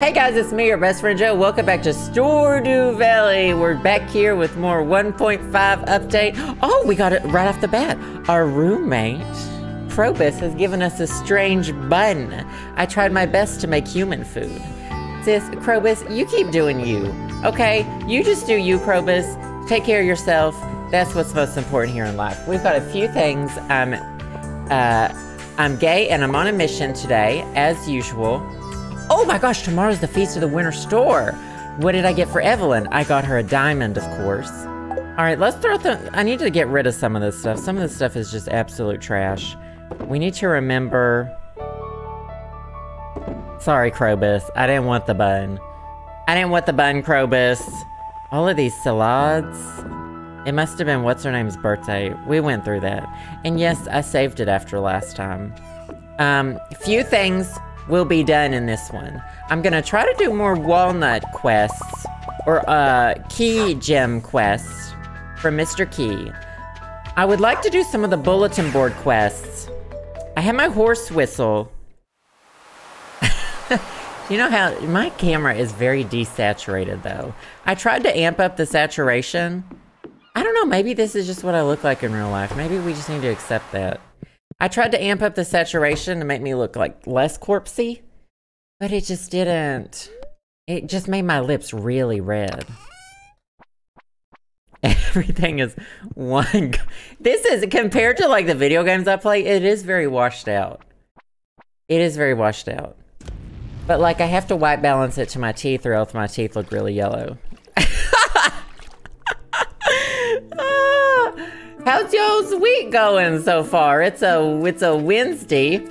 Hey guys, it's me, your best friend Joe. Welcome back to Stardew Valley. We're back here with more 1.5 update. Oh, we got it right off the bat. Our roommate, Krobus, has given us a strange bun. I tried my best to make human food. Sis, Krobus, you keep doing you, okay? You just do you, Krobus. Take care of yourself. That's what's most important here in life. We've got a few things. I'm, uh, I'm gay and I'm on a mission today, as usual. Oh my gosh, tomorrow's the Feast of the Winter Star. What did I get for Evelyn? I got her a diamond, of course. All right, let's throw the... I need to get rid of some of this stuff. Some of this stuff is just absolute trash. We need to remember... Sorry, Krobus. I didn't want the bun. I didn't want the bun, Krobus. All of these salads. It must have been what's-her-name's birthday. We went through that. And yes, I saved it after last time. Um, few things will be done in this one. I'm gonna try to do more walnut quests, or uh, Qi gem quests from Mr. Qi. I would like to do some of the bulletin board quests. I have my horse whistle. you know how, my camera is very desaturated though. I tried to amp up the saturation. I don't know, maybe this is just what I look like in real life. Maybe we just need to accept that. I tried to amp up the saturation to make me look like less corpsey, but it just didn't. It just made my lips really red. Everything is one. This is, compared to like the video games I play, it is very washed out. It is very washed out. But like I have to white balance it to my teeth or else my teeth look really yellow. ah. How's y'all's week going so far? It's a it's a Wednesday,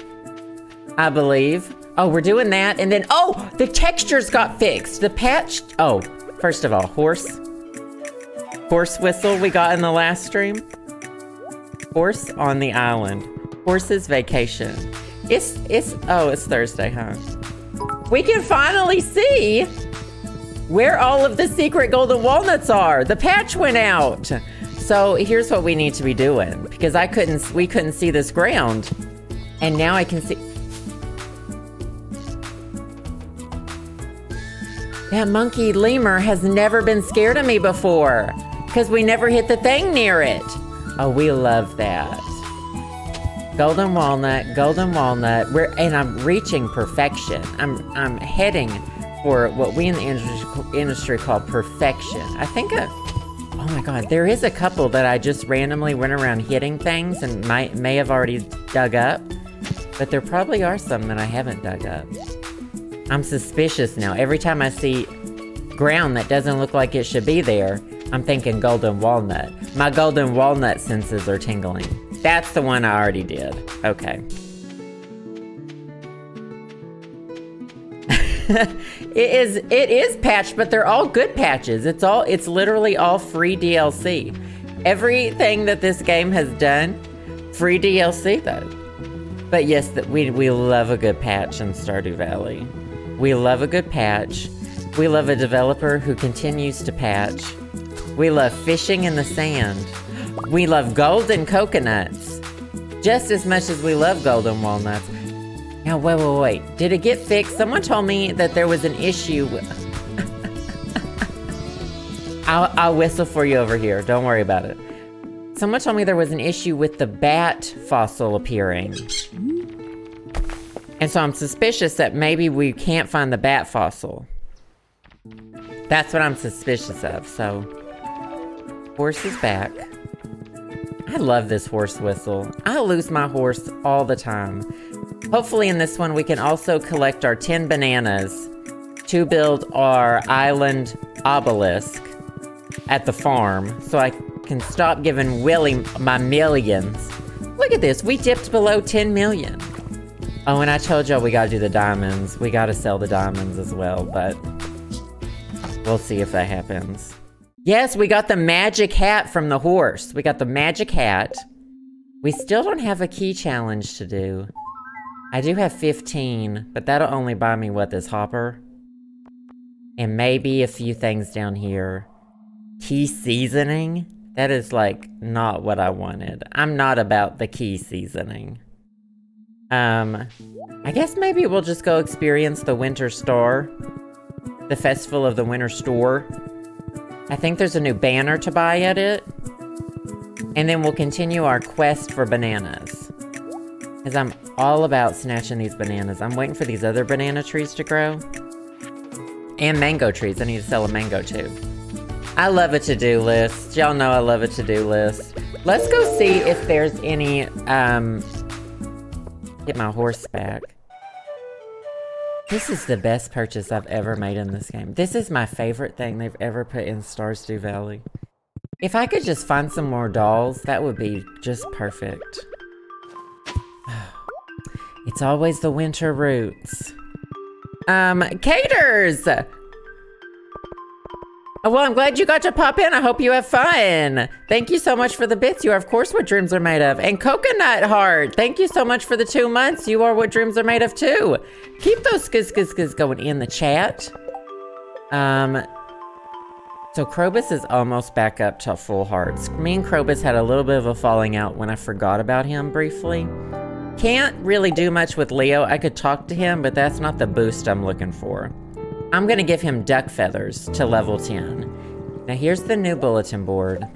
I believe. Oh, we're doing that, and then oh, the textures got fixed. The patch. Oh, first of all, horse, horse whistle we got in the last stream. Horse on the island. Horse's vacation. It's it's oh, it's Thursday, huh? We can finally see where all of the secret golden walnuts are. The patch went out. So here's what we need to be doing because I couldn't, we couldn't see this ground. And now I can see. That monkey lemur has never been scared of me before because we never hit the thing near it. Oh, we love that. Golden walnut, golden walnut. We're, and I'm reaching perfection. I'm, I'm heading for what we in the industry, industry call perfection. I think a, Oh my god, there is a couple that I just randomly went around hitting things and might may have already dug up. But there probably are some that I haven't dug up. I'm suspicious now. Every time I see ground that doesn't look like it should be there, I'm thinking golden walnut. My golden walnut senses are tingling. That's the one I already did. Okay. it is it is patched, but they're all good patches. It's all it's literally all free DLC. Everything that this game has done, free DLC though. But yes, that we we love a good patch in Stardew Valley. We love a good patch. We love a developer who continues to patch. We love fishing in the sand. We love golden coconuts. Just as much as we love golden walnuts. Now, wait, wait, wait. Did it get fixed? Someone told me that there was an issue. I'll, I'll whistle for you over here. Don't worry about it. Someone told me there was an issue with the bat fossil appearing. And so I'm suspicious that maybe we can't find the bat fossil. That's what I'm suspicious of, so... Horse is back. I love this horse whistle. I lose my horse all the time. Hopefully in this one we can also collect our 10 bananas to build our island obelisk at the farm so I can stop giving Willy my millions. Look at this, we dipped below 10 million. Oh, and I told y'all we gotta do the diamonds. We gotta sell the diamonds as well, but we'll see if that happens. Yes, we got the magic hat from the horse. We got the magic hat. We still don't have a Qi challenge to do. I do have 15, but that'll only buy me, what, this hopper? And maybe a few things down here. Qi seasoning? That is, like, not what I wanted. I'm not about the Qi seasoning. Um, I guess maybe we'll just go experience the Winter Star, the Festival of the Winter Star. I think there's a new banner to buy at it. And then we'll continue our quest for bananas. Because I'm all about snatching these bananas. I'm waiting for these other banana trees to grow. And mango trees. I need to sell a mango too. I love a to-do list. Y'all know I love a to-do list. Let's go see if there's any, um... Get my horse back. This is the best purchase I've ever made in this game. This is my favorite thing they've ever put in Stardew Valley. If I could just find some more dolls, that would be just perfect. It's always the winter roots. Um, Caters! Oh, well, I'm glad you got to pop in. I hope you have fun. Thank you so much for the bits. You are, of course, what dreams are made of. And Coconut Heart, thank you so much for the two months. You are what dreams are made of, too. Keep those skizz skizz skizz going in the chat. Um, so Krobus is almost back up to full hearts. Me and Krobus had a little bit of a falling out when I forgot about him briefly. Can't really do much with Leo. I could talk to him, but that's not the boost I'm looking for. I'm gonna give him duck feathers to level 10. Now here's the new bulletin board.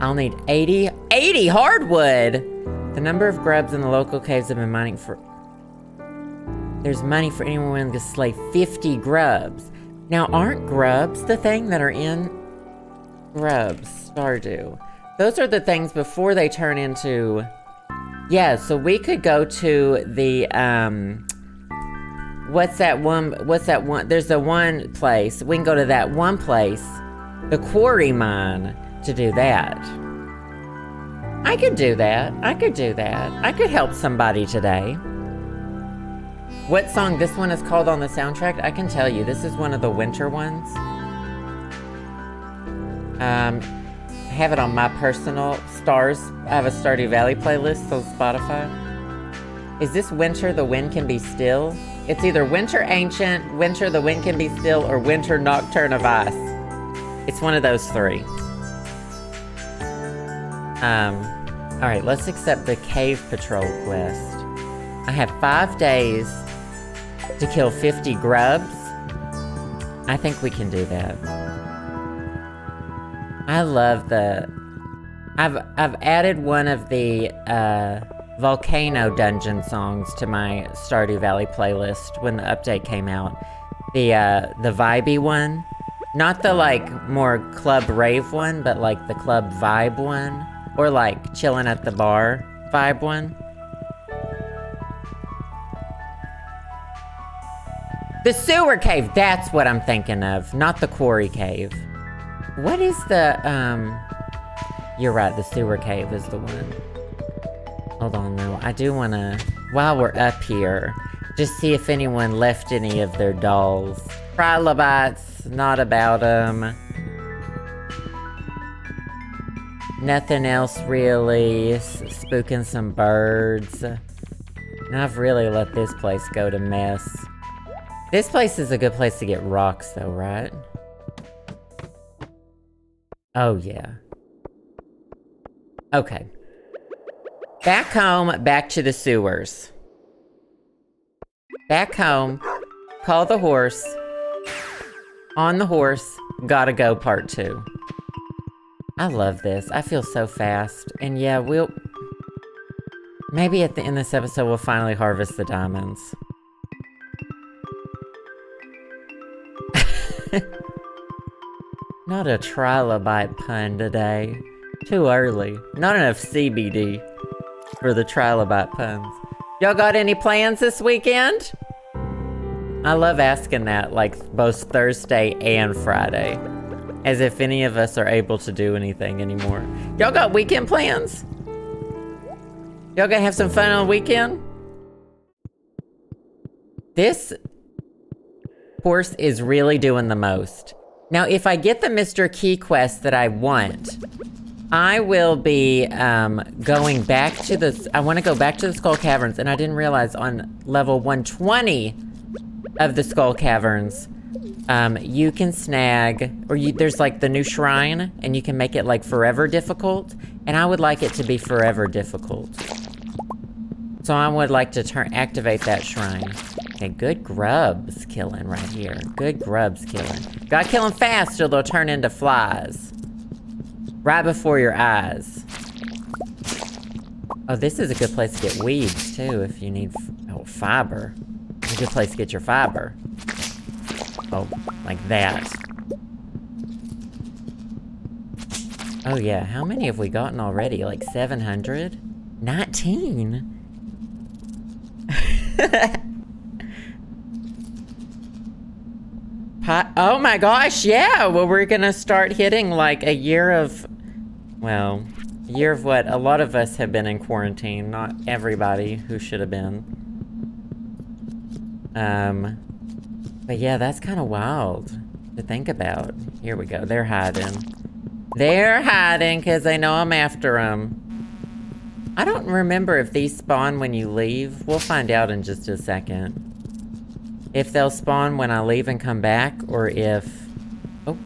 I'll need 80, 80 hardwood! The number of grubs in the local caves have been mining for... There's money for anyone willing to slay 50 grubs. Now aren't grubs the thing that are in grubs, Stardew? Those are the things before they turn into... Yeah, so we could go to the, um, what's that one what's that one there's a one place we can go to that one place the quarry mine to do that. I could do that i could do that i could help somebody today. What song this one is called on the soundtrack? I can tell you this is one of the winter ones. Um I have it on my personal stars i have a stardew valley playlist on spotify. Is this winter the wind can be still it's either Winter Ancient, Winter the Wind Can Be Still, or Winter Nocturne of Ice. It's one of those three. Um, alright, let's accept the Cave Patrol quest. I have five days to kill 50 grubs. I think we can do that. I love the... I've, I've added one of the, uh, Volcano Dungeon songs to my Stardew Valley playlist when the update came out. The uh, the vibey one, not the like more club rave one, but like the club vibe one, or like chilling at the bar vibe one. The sewer cave, that's what I'm thinking of, not the quarry cave. What is the, um, you're right, the sewer cave is the one. Hold on though, I do wanna, while we're up here, just see if anyone left any of their dolls. Trilobites, not about them. Nothing else really, S spooking some birds. And I've really let this place go to mess. This place is a good place to get rocks though, right? Oh yeah. Okay. Back home, back to the sewers. Back home, call the horse. On the horse, gotta go part two. I love this. I feel so fast. And yeah, we'll... Maybe at the end of this episode, we'll finally harvest the diamonds. Not a trilobite pun today. Too early. Not enough CBD for the trilobite puns. Y'all got any plans this weekend? I love asking that, like, both Thursday and Friday. As if any of us are able to do anything anymore. Y'all got weekend plans? Y'all gonna have some fun on the weekend? This horse is really doing the most. Now, if I get the Mr. Qi quest that I want, I will be um, going back to the... I want to go back to the Skull Caverns, and I didn't realize on level 120 of the Skull Caverns, um, you can snag... Or you, there's like the new shrine, and you can make it like forever difficult. And I would like it to be forever difficult. So I would like to turn activate that shrine. Okay, good grubs killing right here. Good grubs killing. Gotta kill them fast or they'll turn into flies. Right before your eyes. Oh, this is a good place to get weeds, too, if you need oh, fiber. a good place to get your fiber. Oh, like that. Oh yeah, how many have we gotten already? Like 700? 19? oh my gosh, yeah! Well, we're gonna start hitting like a year of... Well, year of what a lot of us have been in quarantine. Not everybody who should have been. Um, but yeah, that's kind of wild to think about. Here we go. They're hiding. They're hiding because they know I'm after them. I don't remember if these spawn when you leave. We'll find out in just a second. If they'll spawn when I leave and come back, or if... Oh.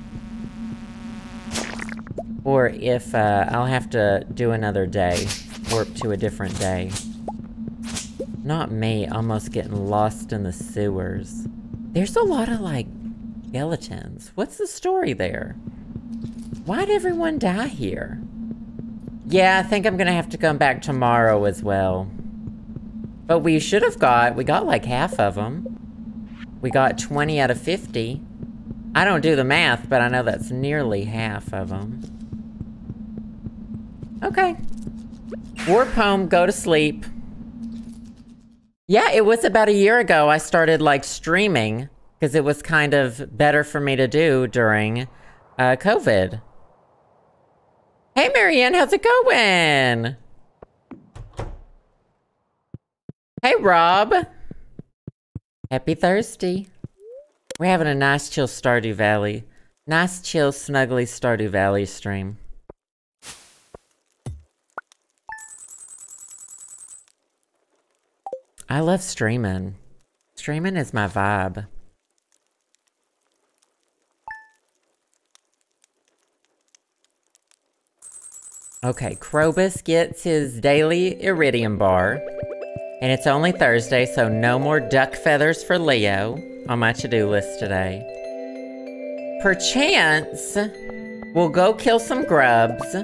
Or if uh, I'll have to do another day. Warp to a different day. Not me, almost getting lost in the sewers. There's a lot of, like, skeletons. What's the story there? Why'd everyone die here? Yeah, I think I'm gonna have to come back tomorrow as well. But we should have got, we got like half of them. We got 20 out of 50. I don't do the math, but I know that's nearly half of them. Okay. Warp home, go to sleep. Yeah, it was about a year ago I started like streaming because it was kind of better for me to do during uh, COVID. Hey, Marianne, how's it going? Hey, Rob. Happy Thursday. We're having a nice, chill Stardew Valley. Nice, chill, snuggly Stardew Valley stream. I love streaming. Streaming is my vibe. Okay, Krobus gets his daily Iridium bar. And it's only Thursday, so no more duck feathers for Leo on my to-do list today. Perchance, we'll go kill some grubs.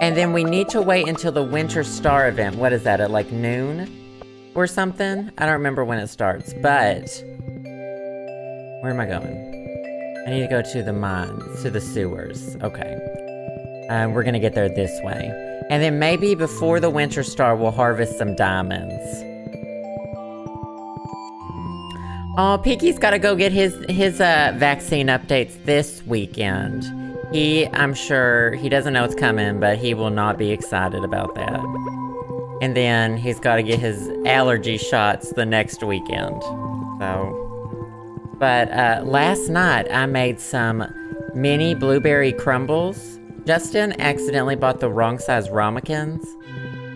And then we need to wait until the Winter Star event. What is that, at like noon? Or something? I don't remember when it starts, but... Where am I going? I need to go to the mines, to the sewers. Okay. Um, we're gonna get there this way. And then maybe before the winter star, we'll harvest some diamonds. Oh, Piggy's gotta go get his, his uh, vaccine updates this weekend. He, I'm sure, he doesn't know it's coming, but he will not be excited about that. And then he's gotta get his allergy shots the next weekend. So... But uh, last night, I made some mini blueberry crumbles Justin accidentally bought the wrong size ramekins.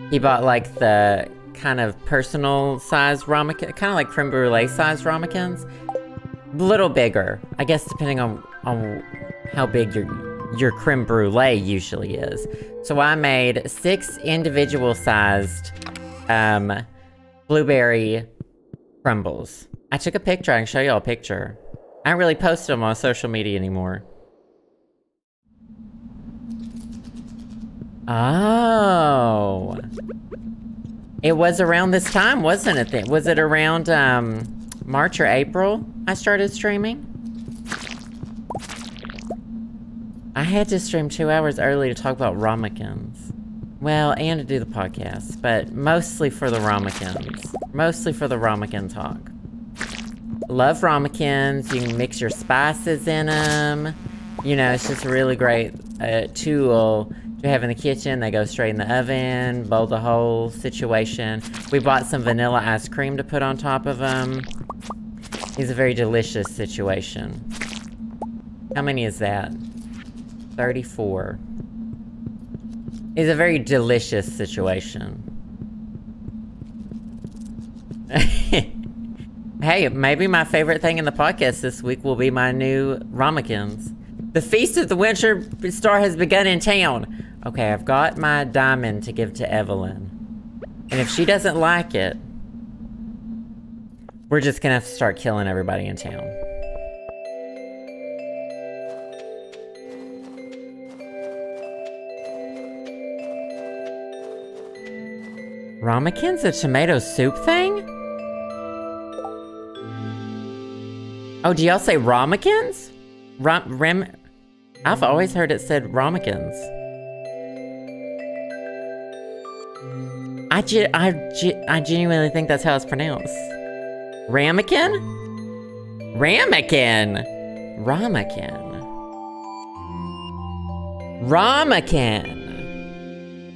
He bought like the kind of personal size ramekin, kind of like creme brulee size ramekins. Little bigger, I guess depending on, on how big your, your creme brulee usually is. So I made six individual sized um, blueberry crumbles. I took a picture, I can show y'all a picture. I don't really post them on social media anymore. Oh. It was around this time, wasn't it? Was it around um, March or April I started streaming? I had to stream two hours early to talk about ramekins. Well, and to do the podcast, but mostly for the ramekins. Mostly for the ramekin talk. Love ramekins. You can mix your spices in them. You know, it's just a really great uh, tool to have in the kitchen. They go straight in the oven, bowl the whole situation. We bought some vanilla ice cream to put on top of them. It's a very delicious situation. How many is that? 34. It's a very delicious situation. hey, maybe my favorite thing in the podcast this week will be my new ramekins. The Feast of the Winter Star has begun in town. Okay, I've got my diamond to give to Evelyn. And if she doesn't like it, we're just gonna have to start killing everybody in town. Ramekins a tomato soup thing? Oh, do y'all say ramekins? Ram, I've always heard it said ramekins. I, ge I, ge I genuinely think that's how it's pronounced. Ramekin? Ramekin! Ramekin. Ramekin.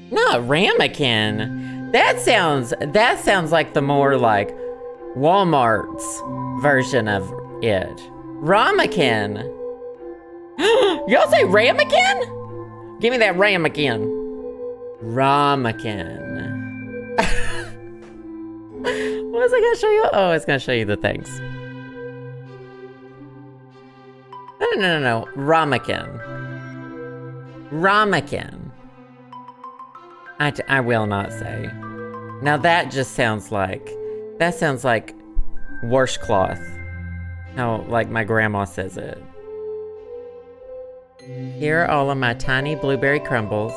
Not ramekin. That sounds, that sounds like the more like Walmart's version of it. Ramekin. Y'all say ramekin? Give me that ramekin. Ramekin. what was I gonna show you? Oh, it's gonna show you the things. No, no, no, no, Ramekin. Ramekin. I, I will not say. Now that just sounds like, that sounds like washcloth. How, like my grandma says it. Here are all of my tiny blueberry crumbles.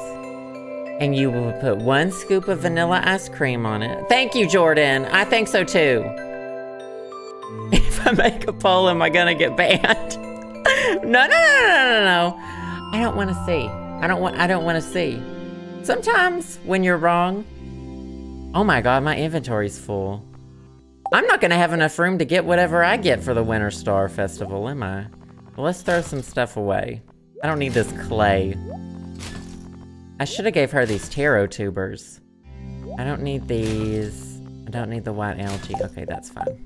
And you will put one scoop of vanilla ice cream on it. Thank you, Jordan. I think so too. If I make a poll, am I gonna get banned? no, no, no, no, no, no. I don't want to see. I don't want. I don't want to see. Sometimes when you're wrong. Oh my God, my inventory's full. I'm not gonna have enough room to get whatever I get for the Winter Star Festival, am I? Let's throw some stuff away. I don't need this clay. I should have gave her these taro tubers. I don't need these. I don't need the white algae. Okay, that's fine.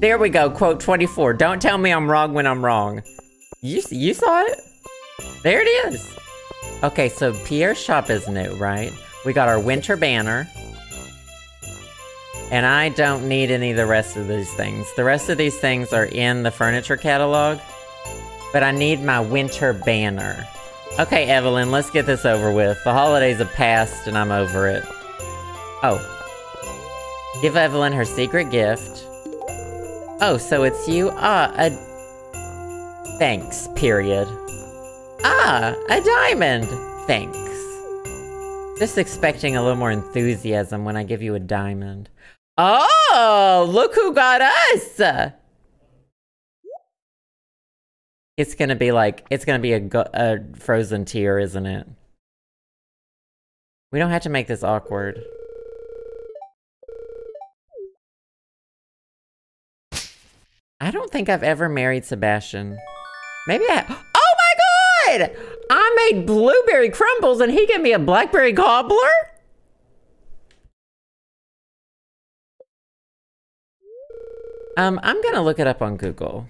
There we go, quote 24. Don't tell me I'm wrong when I'm wrong. You, you saw it? There it is. Okay, so Pierre's shop is new, right? We got our winter banner. And I don't need any of the rest of these things. The rest of these things are in the furniture catalog. But I need my winter banner. Okay, Evelyn, let's get this over with. The holidays have passed and I'm over it. Oh. Give Evelyn her secret gift. Oh, so it's you? Ah, a... Thanks, period. Ah, a diamond! Thanks. Just expecting a little more enthusiasm when I give you a diamond. Oh, look who got us! It's gonna be like, it's gonna be a, a frozen tear, isn't it? We don't have to make this awkward. I don't think I've ever married Sebastian. Maybe I, oh my god! I made blueberry crumbles and he gave me a blackberry cobbler? Um, I'm gonna look it up on Google.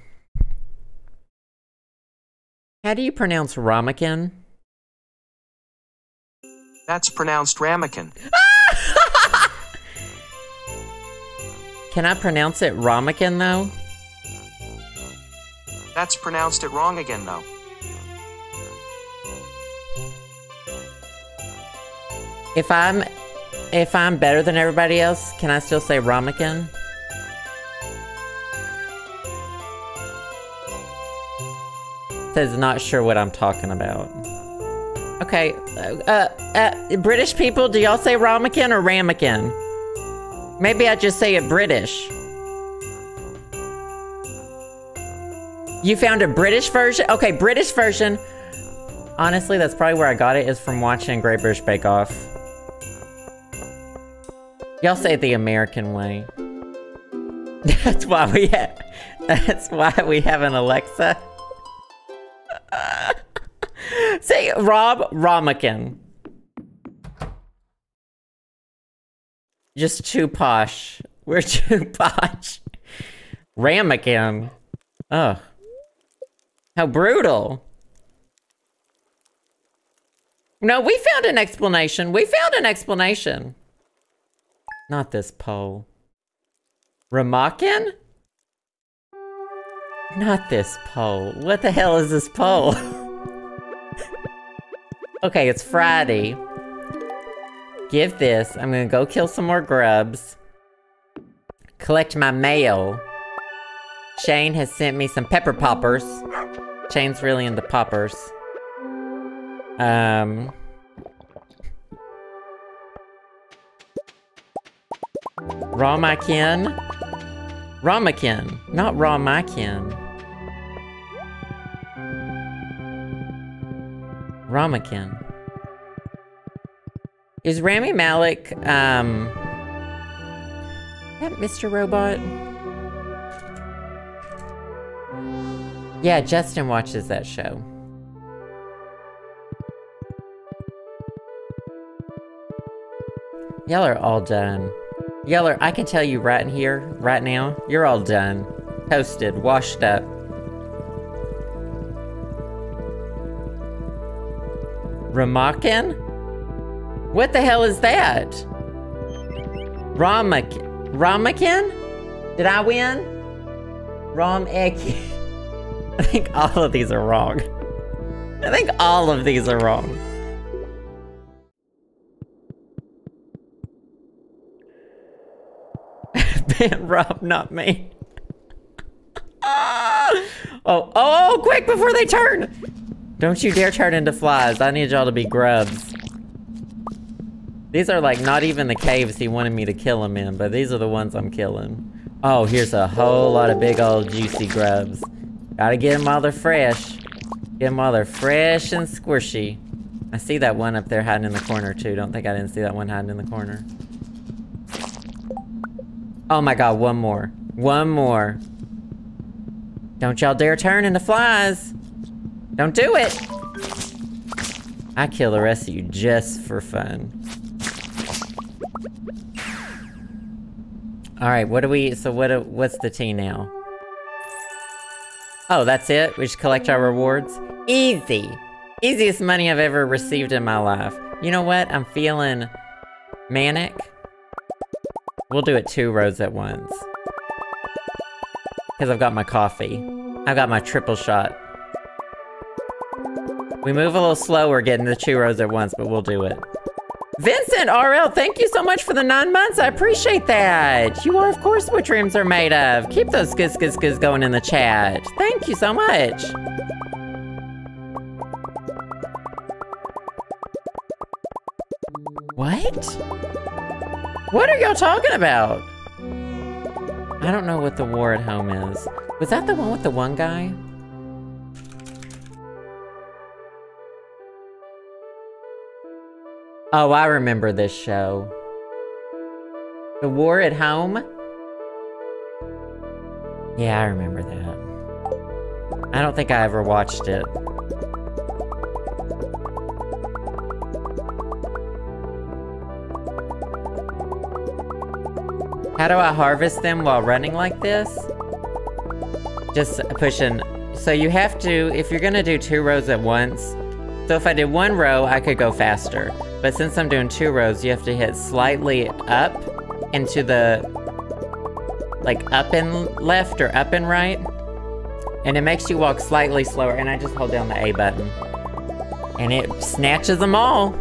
How do you pronounce ramekin? That's pronounced ramekin. Can I pronounce it ramekin though? That's pronounced it wrong again though. If I'm if I'm better than everybody else, can I still say ramekin? Says not sure what I'm talking about. Okay, uh, uh, British people, do y'all say ramekin or ramekin? Maybe I just say it British. You found a British version? Okay, British version. Honestly, that's probably where I got it, is from watching Great British Bake Off. Y'all say the American way. That's why we have, that's why we have an Alexa. Say Rob Ramekin. Just too posh. We're too posh. Ramekin. Ugh. How brutal. No, we found an explanation. We found an explanation. Not this poll. Ramakin? Not this poll. What the hell is this poll? okay, it's Friday. Give this. I'm gonna go kill some more grubs. Collect my mail. Shane has sent me some pepper poppers. Shane's really into poppers. Um... Ramakin? Ramakin, not Ramakin. Ramakin. Is Rami Malek, um... That Mr. Robot? Yeah, Justin watches that show. Y'all are all done. Y'all I can tell you right in here, right now, you're all done. Toasted, washed up. Ramakin? What the hell is that? Ramak Ramakin? Did I win? Ram I think all of these are wrong. I think all of these are wrong. Ben Rob, not me. oh, oh, oh, quick before they turn! Don't you dare turn into flies. I need y'all to be grubs. These are like not even the caves he wanted me to kill him in, but these are the ones I'm killing. Oh, here's a whole lot of big old juicy grubs. Gotta get them while they're fresh. Get them while they're fresh and squishy. I see that one up there hiding in the corner too. Don't think I didn't see that one hiding in the corner. Oh my god, one more. One more. Don't y'all dare turn into flies. Don't do it. I kill the rest of you just for fun. All right, what do we, so what, what's the T now? Oh, that's it? We just collect our rewards? Easy. Easiest money I've ever received in my life. You know what? I'm feeling manic. We'll do it two rows at once. Because I've got my coffee. I've got my triple shot. We move a little slower getting the two rows at once, but we'll do it. Vincent RL, thank you so much for the nine months. I appreciate that. You are, of course, what dreams are made of. Keep those skis skis skis going in the chat. Thank you so much. What? What are y'all talking about? I don't know what the war at home is. Was that the one with the one guy? Oh, I remember this show. The War at Home? Yeah, I remember that. I don't think I ever watched it. How do I harvest them while running like this? Just pushing. So you have to, if you're gonna do two rows at once, so if I did one row, I could go faster. But since I'm doing two rows, you have to hit slightly up into the, like up and left or up and right. And it makes you walk slightly slower. And I just hold down the A button. And it snatches them all.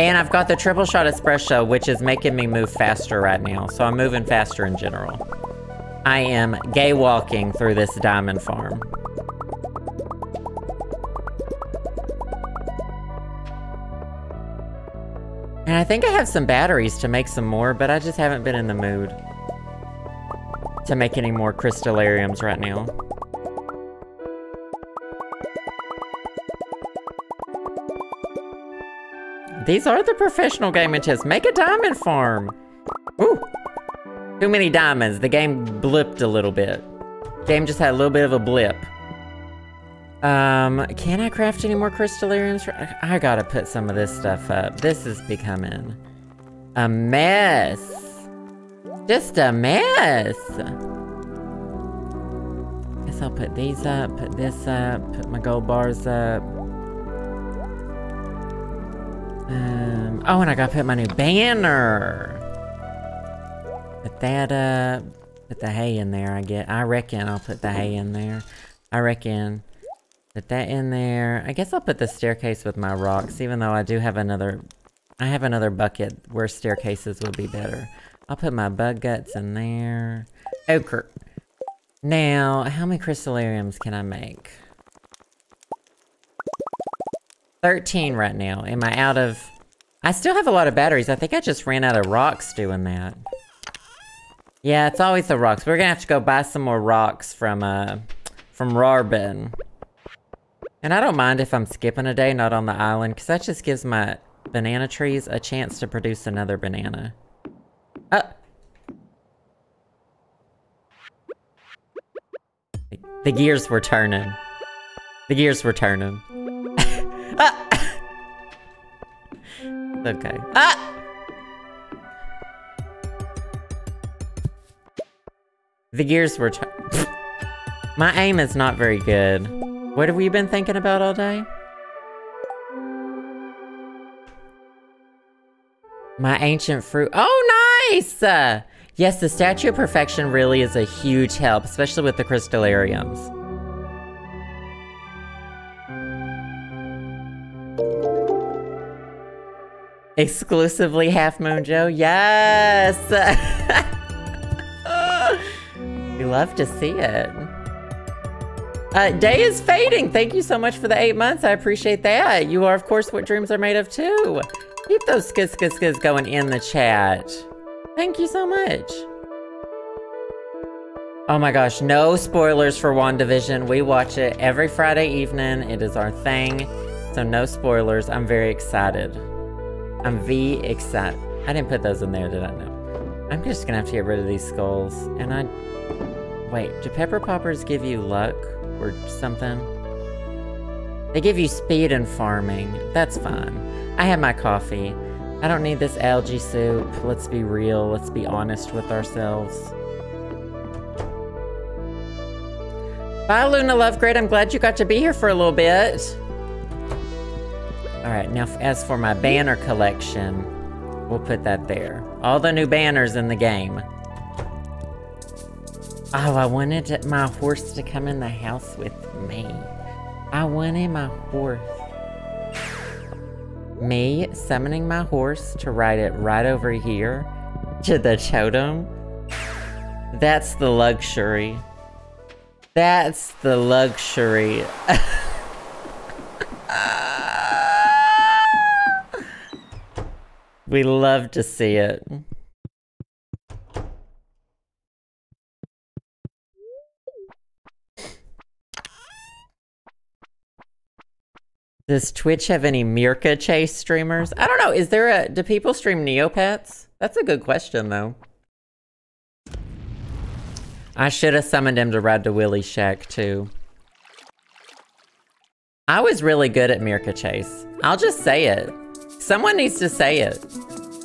And I've got the triple shot espresso, which is making me move faster right now. So I'm moving faster in general. I am gay walking through this diamond farm. And I think I have some batteries to make some more, but I just haven't been in the mood to make any more crystallariums right now. These are the professional gaming tips. Make a diamond farm. Ooh. Too many diamonds. The game blipped a little bit. Game just had a little bit of a blip. Um, can I craft any more crystallariums? I gotta put some of this stuff up. This is becoming a mess. Just a mess. Guess I'll put these up, put this up, put my gold bars up. Oh, and I gotta put my new banner. Put that up. Put the hay in there, I get. I reckon I'll put the hay in there. I reckon Put that in there. I guess I'll put the staircase with my rocks, even though I do have another... I have another bucket where staircases would be better. I'll put my bug guts in there. Ochre. Now, how many crystallariums can I make? 13 right now. Am I out of... I still have a lot of batteries. I think I just ran out of rocks doing that. Yeah, it's always the rocks. We're gonna have to go buy some more rocks from, uh, from Robin. And I don't mind if I'm skipping a day not on the island, because that just gives my banana trees a chance to produce another banana. Uh. The gears were turning. The gears were turning. ah! okay. Ah! The gears were My aim is not very good. What have we been thinking about all day? My ancient fruit. Oh, nice! Uh, yes, the Statue of Perfection really is a huge help, especially with the crystallariums. Exclusively Half Moon Joe? Yes! we love to see it. Uh, day is fading. Thank you so much for the eight months. I appreciate that. You are, of course, what dreams are made of, too. Keep those skis skis skis going in the chat. Thank you so much. Oh my gosh, no spoilers for WandaVision. We watch it every Friday evening. It is our thing. So no spoilers. I'm very excited. I'm V excited. I didn't put those in there, did I? No. I'm just gonna have to get rid of these skulls. And I... Wait, do pepper poppers give you luck? or something. They give you speed in farming. That's fine. I have my coffee. I don't need this algae soup. Let's be real. Let's be honest with ourselves. Bye, Luna Lovegrade. I'm glad you got to be here for a little bit. Alright, now as for my banner collection, we'll put that there. All the new banners in the game. Oh, I wanted my horse to come in the house with me. I wanted my horse. Me summoning my horse to ride it right over here to the totem. That's the luxury. That's the luxury. we love to see it. Does Twitch have any Meerca Chase streamers? I don't know. Is there a... Do people stream Neopets? That's a good question, though. I should have summoned him to ride to Willy Shack, too. I was really good at Meerca Chase. I'll just say it. Someone needs to say it.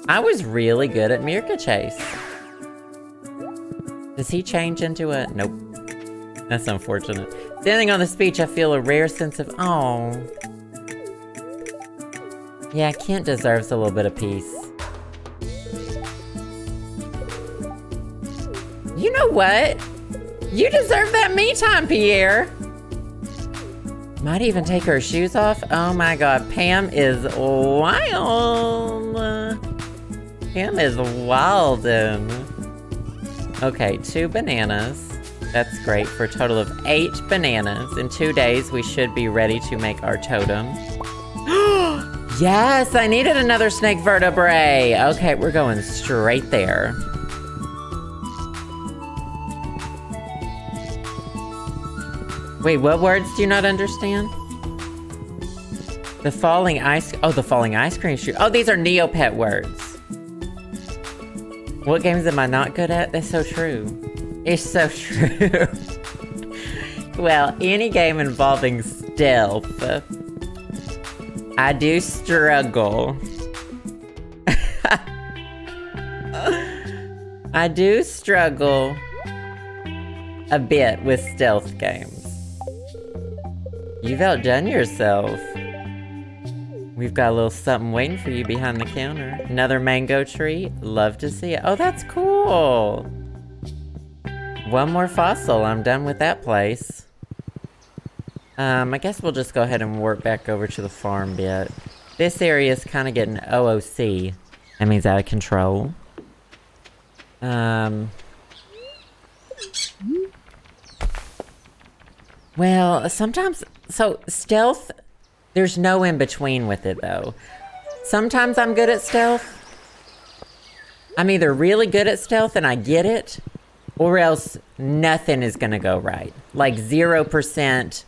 I was really good at Meerca Chase. Does he change into a... Nope. That's unfortunate. Standing on the speech, I feel a rare sense of... Oh... Yeah, Kent deserves a little bit of peace. You know what? You deserve that me time, Pierre. Might even take her shoes off. Oh my god, Pam is wild. Pam is wildin'. Okay, two bananas. That's great for a total of eight bananas. In two days, we should be ready to make our totem. Yes, I needed another snake vertebrae. Okay, we're going straight there. Wait, what words do you not understand? The falling ice... Oh, the falling ice cream shoe. Oh, these are Neopet words. What games am I not good at? That's so true. It's so true. well, any game involving stealth I do struggle. I do struggle a bit with stealth games. You've outdone yourself. We've got a little something waiting for you behind the counter. Another mango tree. Love to see it. Oh, that's cool. One more fossil. I'm done with that place. Um, I guess we'll just go ahead and work back over to the farm bit. This area is kind of getting OOC. That means out of control. Um... Well, sometimes... So, stealth... There's no in-between with it, though. Sometimes I'm good at stealth. I'm either really good at stealth and I get it, or else nothing is gonna go right. Like 0%,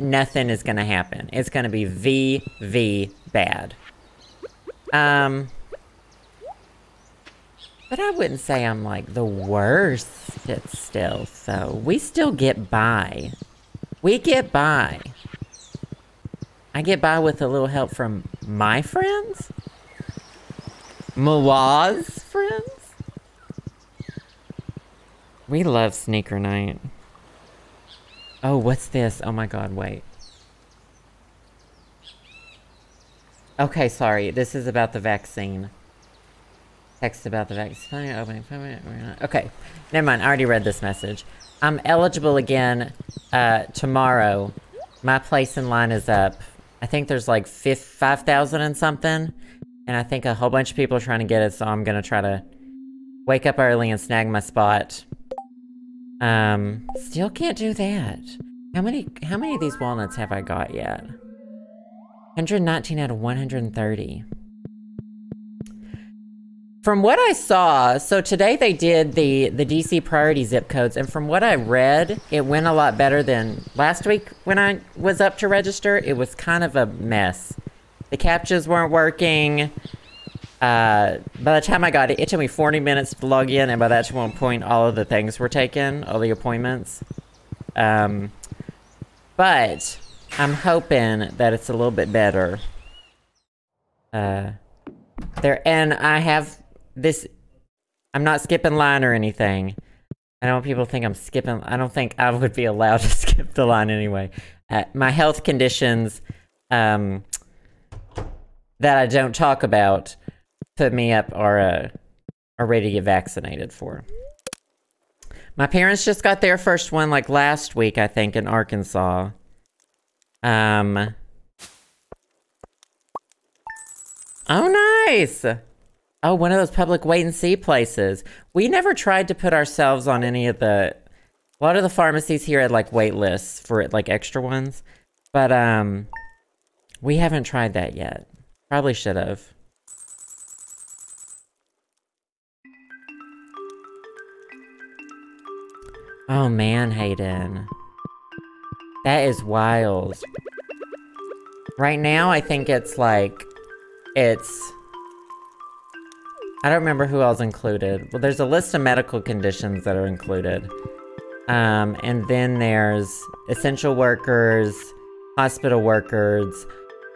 nothing is gonna happen. It's gonna be V, V, bad. Um... But I wouldn't say I'm like the worst at stealth, so we still get by. We get by. I get by with a little help from my friends? Mawa's friends? We love sneaker night. Oh, what's this? Oh my god, wait. Okay, sorry. This is about the vaccine. Text about the vaccine. Okay, never mind. I already read this message. I'm eligible again uh, tomorrow. My place in line is up. I think there's like 5,000 and something. And I think a whole bunch of people are trying to get it, so I'm gonna try to wake up early and snag my spot. Um, still can't do that. How many, how many of these walnuts have I got yet? 119 out of 130. From what I saw, so today they did the, the DC priority zip codes, and from what I read, it went a lot better than last week when I was up to register. It was kind of a mess. The captures weren't working. Uh, by the time I got it, it took me 40 minutes to log in, and by that point, all of the things were taken, all the appointments. Um, but I'm hoping that it's a little bit better. Uh, there, and I have this I'm not skipping line or anything. I don't want people think I'm skipping. I don't think I would be allowed to skip the line anyway. Uh, my health conditions um, that I don't talk about put me up are uh, are ready to get vaccinated for. My parents just got their first one like last week, I think, in Arkansas. Um. Oh, nice. Oh, one of those public wait and see places. We never tried to put ourselves on any of the. A lot of the pharmacies here had like wait lists for like extra ones, but um, we haven't tried that yet. Probably should have. Oh man, Hayden. That is wild. Right now, I think it's like, it's I don't remember who else included. Well, there's a list of medical conditions that are included. Um, and then there's essential workers, hospital workers,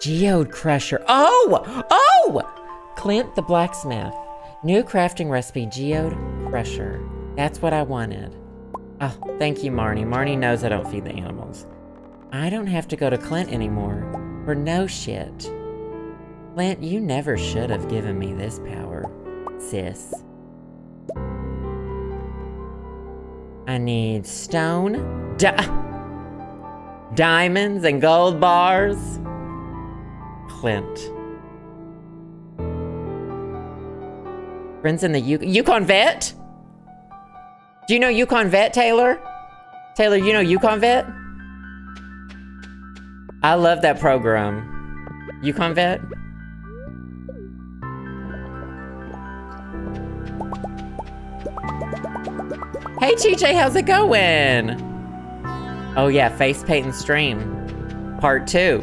geode crusher. Oh! Oh! Clint the blacksmith. New crafting recipe, geode crusher. That's what I wanted. Oh, thank you, Marnie. Marnie knows I don't feed the animals. I don't have to go to Clint anymore. For no shit. Clint, you never should have given me this power sis. I need stone, di diamonds, and gold bars. Clint. Friends in the U Yukon Vet? Do you know Yukon Vet, Taylor? Taylor, you know Yukon Vet? I love that program. Yukon Vet? Hey TJ, how's it going? Oh yeah, face paint and stream. Part two.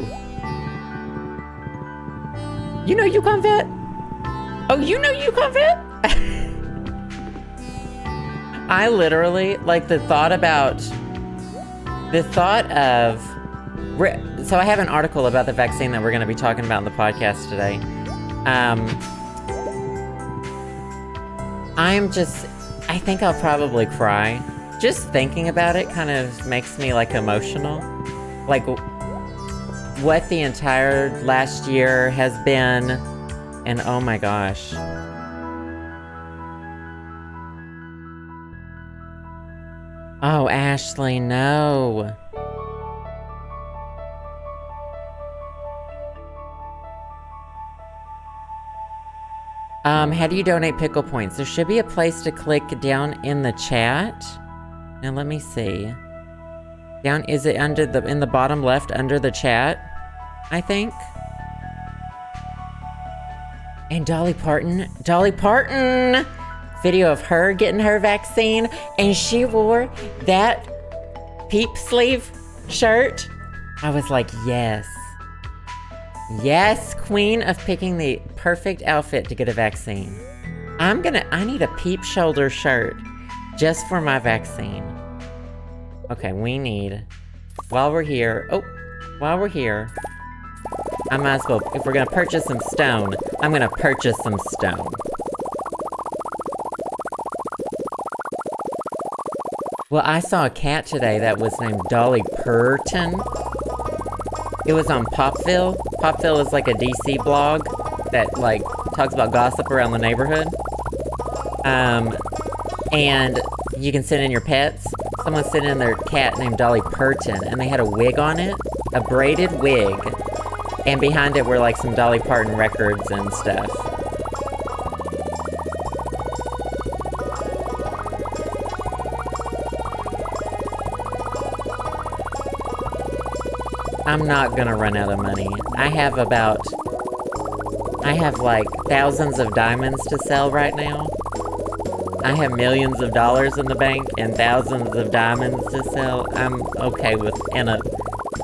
You know Yukon Vet? Oh, you know Yukon Vet? I literally, like the thought about, the thought of, so I have an article about the vaccine that we're going to be talking about in the podcast today. Um, I'm just I think I'll probably cry. Just thinking about it kind of makes me like emotional. Like what the entire last year has been. And oh my gosh. Oh, Ashley, no. Um, how do you donate pickle points? There should be a place to click down in the chat. Now let me see. Down, is it under the, in the bottom left under the chat? I think. And Dolly Parton, Dolly Parton! Video of her getting her vaccine, and she wore that peep sleeve shirt. I was like, yes. Yes, queen of picking the perfect outfit to get a vaccine. I'm gonna, I need a peep shoulder shirt just for my vaccine. Okay, we need, while we're here, oh, while we're here, I might as well, if we're gonna purchase some stone, I'm gonna purchase some stone. Well, I saw a cat today that was named Dolly Parton. It was on Popville. Popville is like a DC blog that like talks about gossip around the neighborhood. Um, and you can send in your pets. Someone sent in their cat named Dolly Parton, and they had a wig on it, a braided wig, and behind it were like some Dolly Parton records and stuff. I'm not gonna run out of money. I have about... I have like thousands of diamonds to sell right now. I have millions of dollars in the bank and thousands of diamonds to sell. I'm okay with in a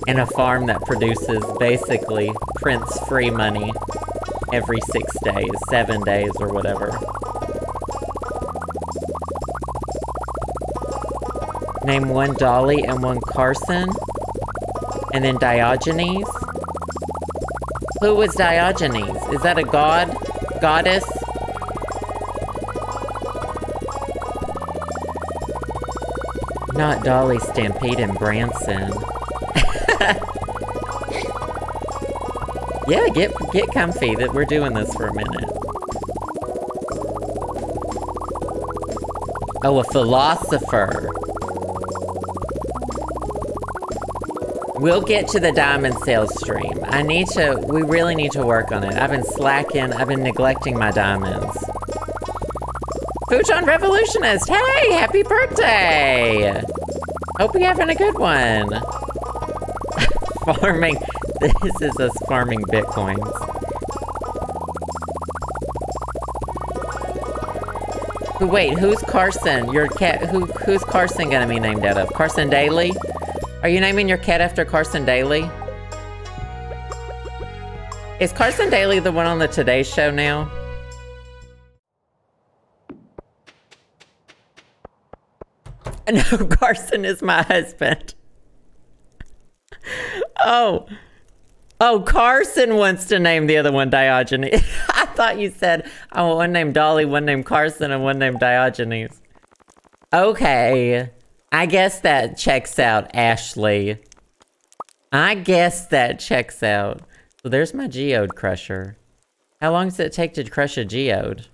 in a farm that produces basically prints free money every six days, seven days, or whatever. Name one Dolly and one Carson. And then Diogenes. Who was Diogenes? Is that a god? Goddess? Not Dolly Stampede and Branson. yeah, get get comfy that we're doing this for a minute. Oh, a philosopher. We'll get to the diamond sales stream. I need to, we really need to work on it. I've been slacking, I've been neglecting my diamonds. Futon Revolutionist, hey, happy birthday! Hope you're having a good one. farming, this is us farming bitcoins. Wait, who's Carson? Your cat, who, who's Carson gonna be named out of? Carson Daly? Are you naming your cat after Carson Daly? Is Carson Daly the one on the Today Show now? No, Carson is my husband. Oh. Oh, Carson wants to name the other one Diogenes. I thought you said, oh, one named Dolly, one named Carson, and one named Diogenes. Okay. I guess that checks out, Ashley. I guess that checks out. So there's my geode crusher. How long does it take to crush a geode?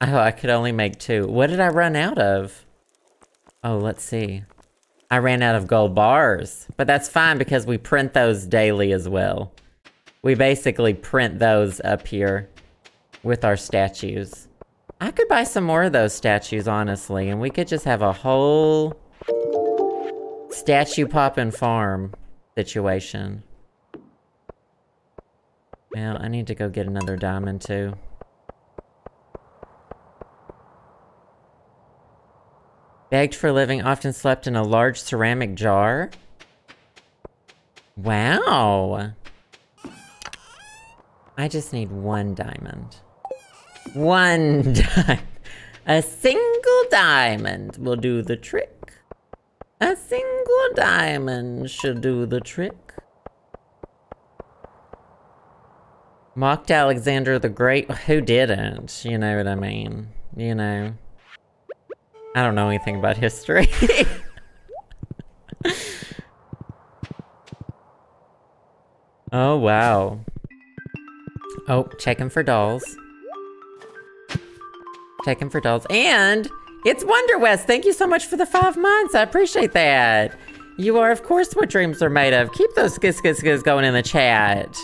Oh, I could only make two. What did I run out of? Oh, let's see. I ran out of gold bars. But that's fine because we print those daily as well. We basically print those up here with our statues. I could buy some more of those statues, honestly, and we could just have a whole statue poppin' farm situation. Well, I need to go get another diamond, too. Begged for a living, often slept in a large ceramic jar. Wow. I just need one diamond. One diamond. A single diamond will do the trick. A single diamond should do the trick. Mocked Alexander the Great. Who didn't? You know what I mean? You know. I don't know anything about history. oh, wow. Oh, checking for dolls. Checking for dolls. And it's Wonder West. Thank you so much for the five months. I appreciate that. You are, of course, what dreams are made of. Keep those skis skis skis going in the chat.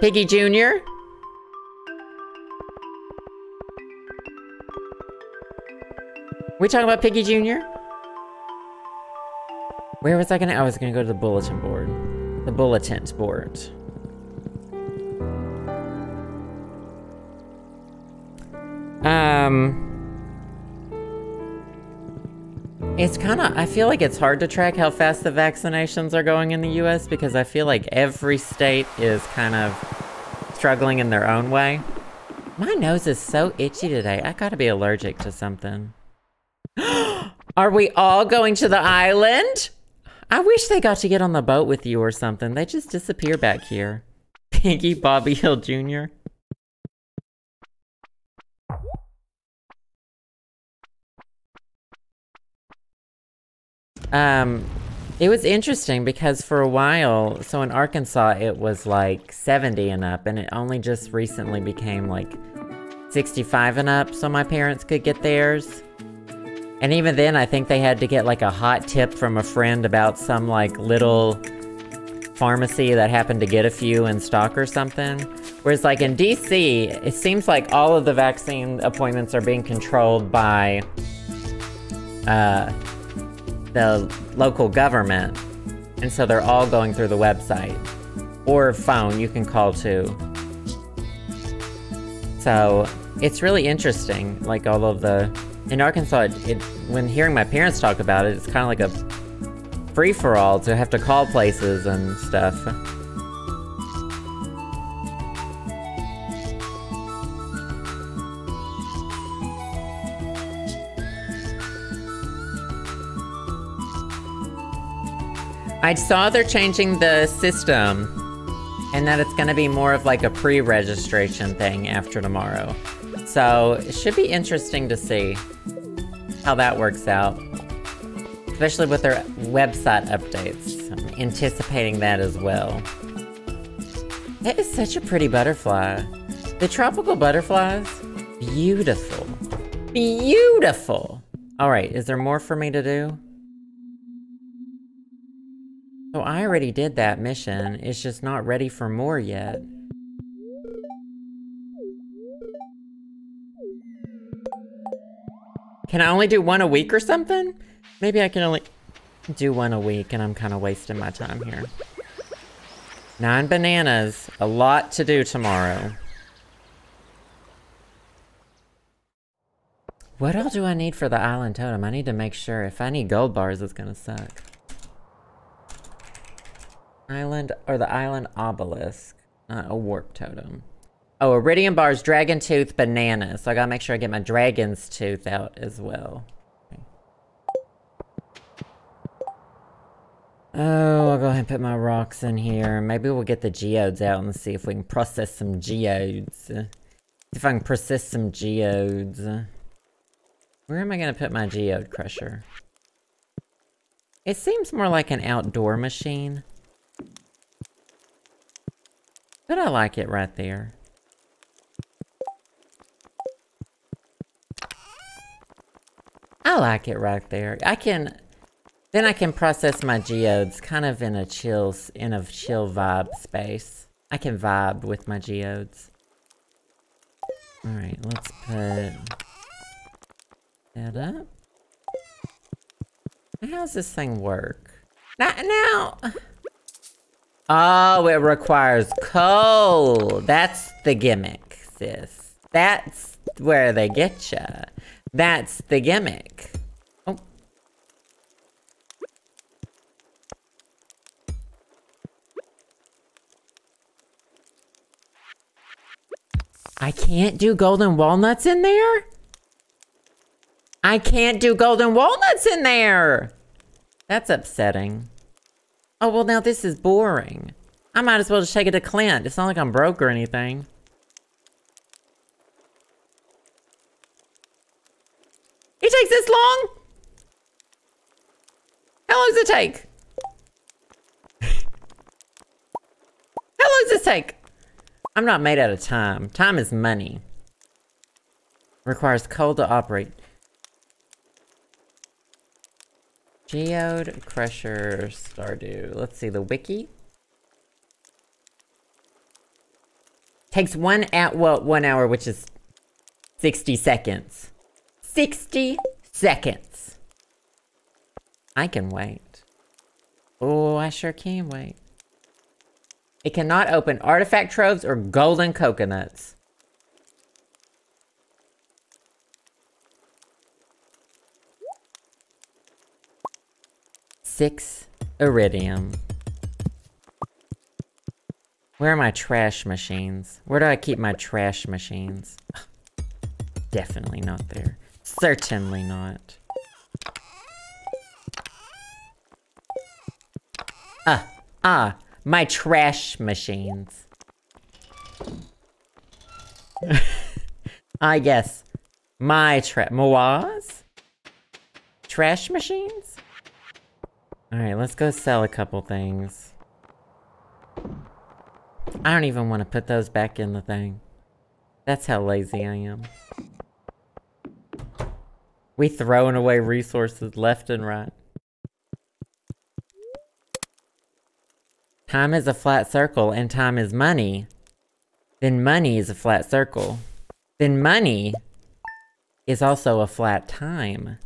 Piggy Jr.? We talking about Piggy Jr.? Where was I gonna? I was gonna go to the bulletin board. The bulletin board. Um. It's kind of, I feel like it's hard to track how fast the vaccinations are going in the US because I feel like every state is kind of struggling in their own way. My nose is so itchy today. I gotta be allergic to something. are we all going to the island? I wish they got to get on the boat with you or something. They just disappear back here. Pinky Bobby Hill Jr. Um, it was interesting because for a while, so in Arkansas, it was like 70 and up, and it only just recently became like 65 and up so my parents could get theirs. And even then, I think they had to get like a hot tip from a friend about some like little pharmacy that happened to get a few in stock or something. Whereas like in DC, it seems like all of the vaccine appointments are being controlled by uh, the local government. And so they're all going through the website. Or phone, you can call too. So it's really interesting, like all of the... In Arkansas, it, it when hearing my parents talk about it, it's kind of like a free-for-all to have to call places and stuff. I saw they're changing the system and that it's gonna be more of like a pre-registration thing after tomorrow. So it should be interesting to see how that works out. Especially with their website updates. I'm anticipating that as well. That is such a pretty butterfly. The tropical butterflies, beautiful. Beautiful! Alright, is there more for me to do? So I already did that mission, it's just not ready for more yet. Can I only do one a week or something? Maybe I can only do one a week and I'm kind of wasting my time here. Nine bananas, a lot to do tomorrow. What else do I need for the island totem? I need to make sure if I need gold bars, it's gonna suck. Island, or the island obelisk. Not a warp totem. Oh, iridium bars, dragon tooth, banana. So I gotta make sure I get my dragon's tooth out as well. Oh, I'll go ahead and put my rocks in here. Maybe we'll get the geodes out and see if we can process some geodes. If I can process some geodes. Where am I gonna put my geode crusher? It seems more like an outdoor machine. But I like it right there. I like it right there. I can, then I can process my geodes kind of in a chill, in a chill vibe space. I can vibe with my geodes. Alright, let's put that up. How's this thing work? Now, now, oh, it requires coal. That's the gimmick, sis. That's where they get you. That's the gimmick. Oh. I can't do golden walnuts in there? I can't do golden walnuts in there! That's upsetting. Oh, well now this is boring. I might as well just take it to Clint. It's not like I'm broke or anything. It takes this long? How long does it take? How long does this take? I'm not made out of time. Time is money. Requires coal to operate. Geode Crusher Stardew. Let's see the wiki. Takes one at well, one hour, which is 60 seconds. 60 seconds. I can wait. Oh, I sure can wait. It cannot open artifact troves or golden coconuts. Six iridium. Where are my trash machines? Where do I keep my trash machines? Definitely not there. Certainly not. Ah, ah, my trash machines. I guess. My tra- Moaz? Trash machines? Alright, let's go sell a couple things. I don't even want to put those back in the thing. That's how lazy I am. We throwing away resources left and right. Time is a flat circle and time is money. Then money is a flat circle. Then money is also a flat time.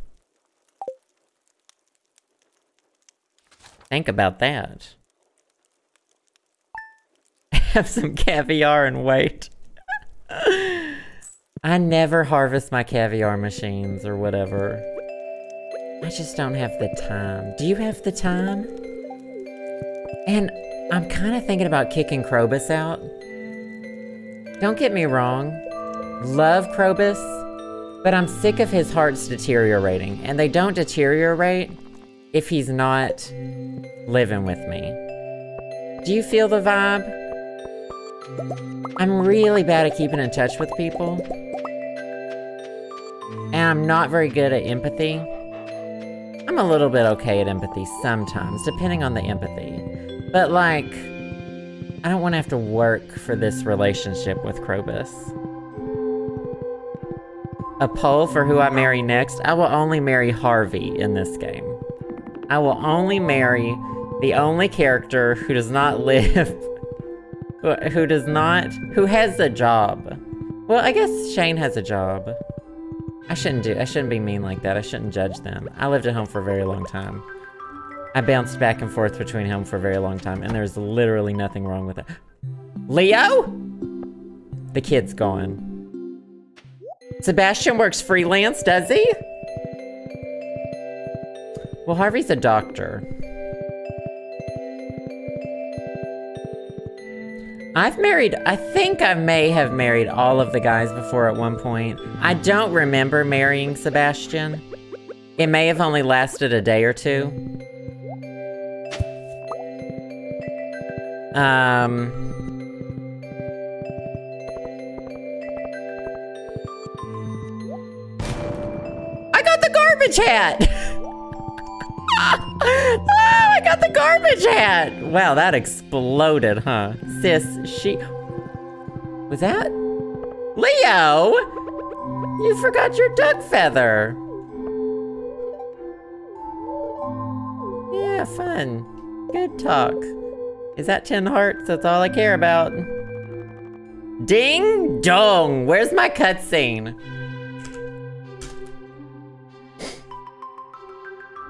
Think about that. Have some caviar and wait. I never harvest my caviar machines or whatever. I just don't have the time. Do you have the time? And I'm kind of thinking about kicking Krobus out. Don't get me wrong. Love Krobus, but I'm sick of his hearts deteriorating. And they don't deteriorate if he's not living with me. Do you feel the vibe? I'm really bad at keeping in touch with people. And I'm not very good at empathy. I'm a little bit okay at empathy sometimes, depending on the empathy. But like, I don't want to have to work for this relationship with Krobus. A poll for who I marry next, I will only marry Harvey in this game. I will only marry the only character who does not live, who does not, who has a job. Well, I guess Shane has a job. I shouldn't do, I shouldn't be mean like that. I shouldn't judge them. I lived at home for a very long time. I bounced back and forth between home for a very long time, and there's literally nothing wrong with it. Leo? The kid's gone. Sebastian works freelance, does he? Well, Harvey's a doctor. I've married, I think I may have married all of the guys before at one point. I don't remember marrying Sebastian. It may have only lasted a day or two. Um... I got the garbage hat! oh, I got the garbage hat! Wow, that exploded, huh? Sis, she... Was that? Leo! You forgot your duck feather! Yeah, fun. Good talk. Is that 10 hearts? That's all I care about. Ding dong! Where's my cutscene?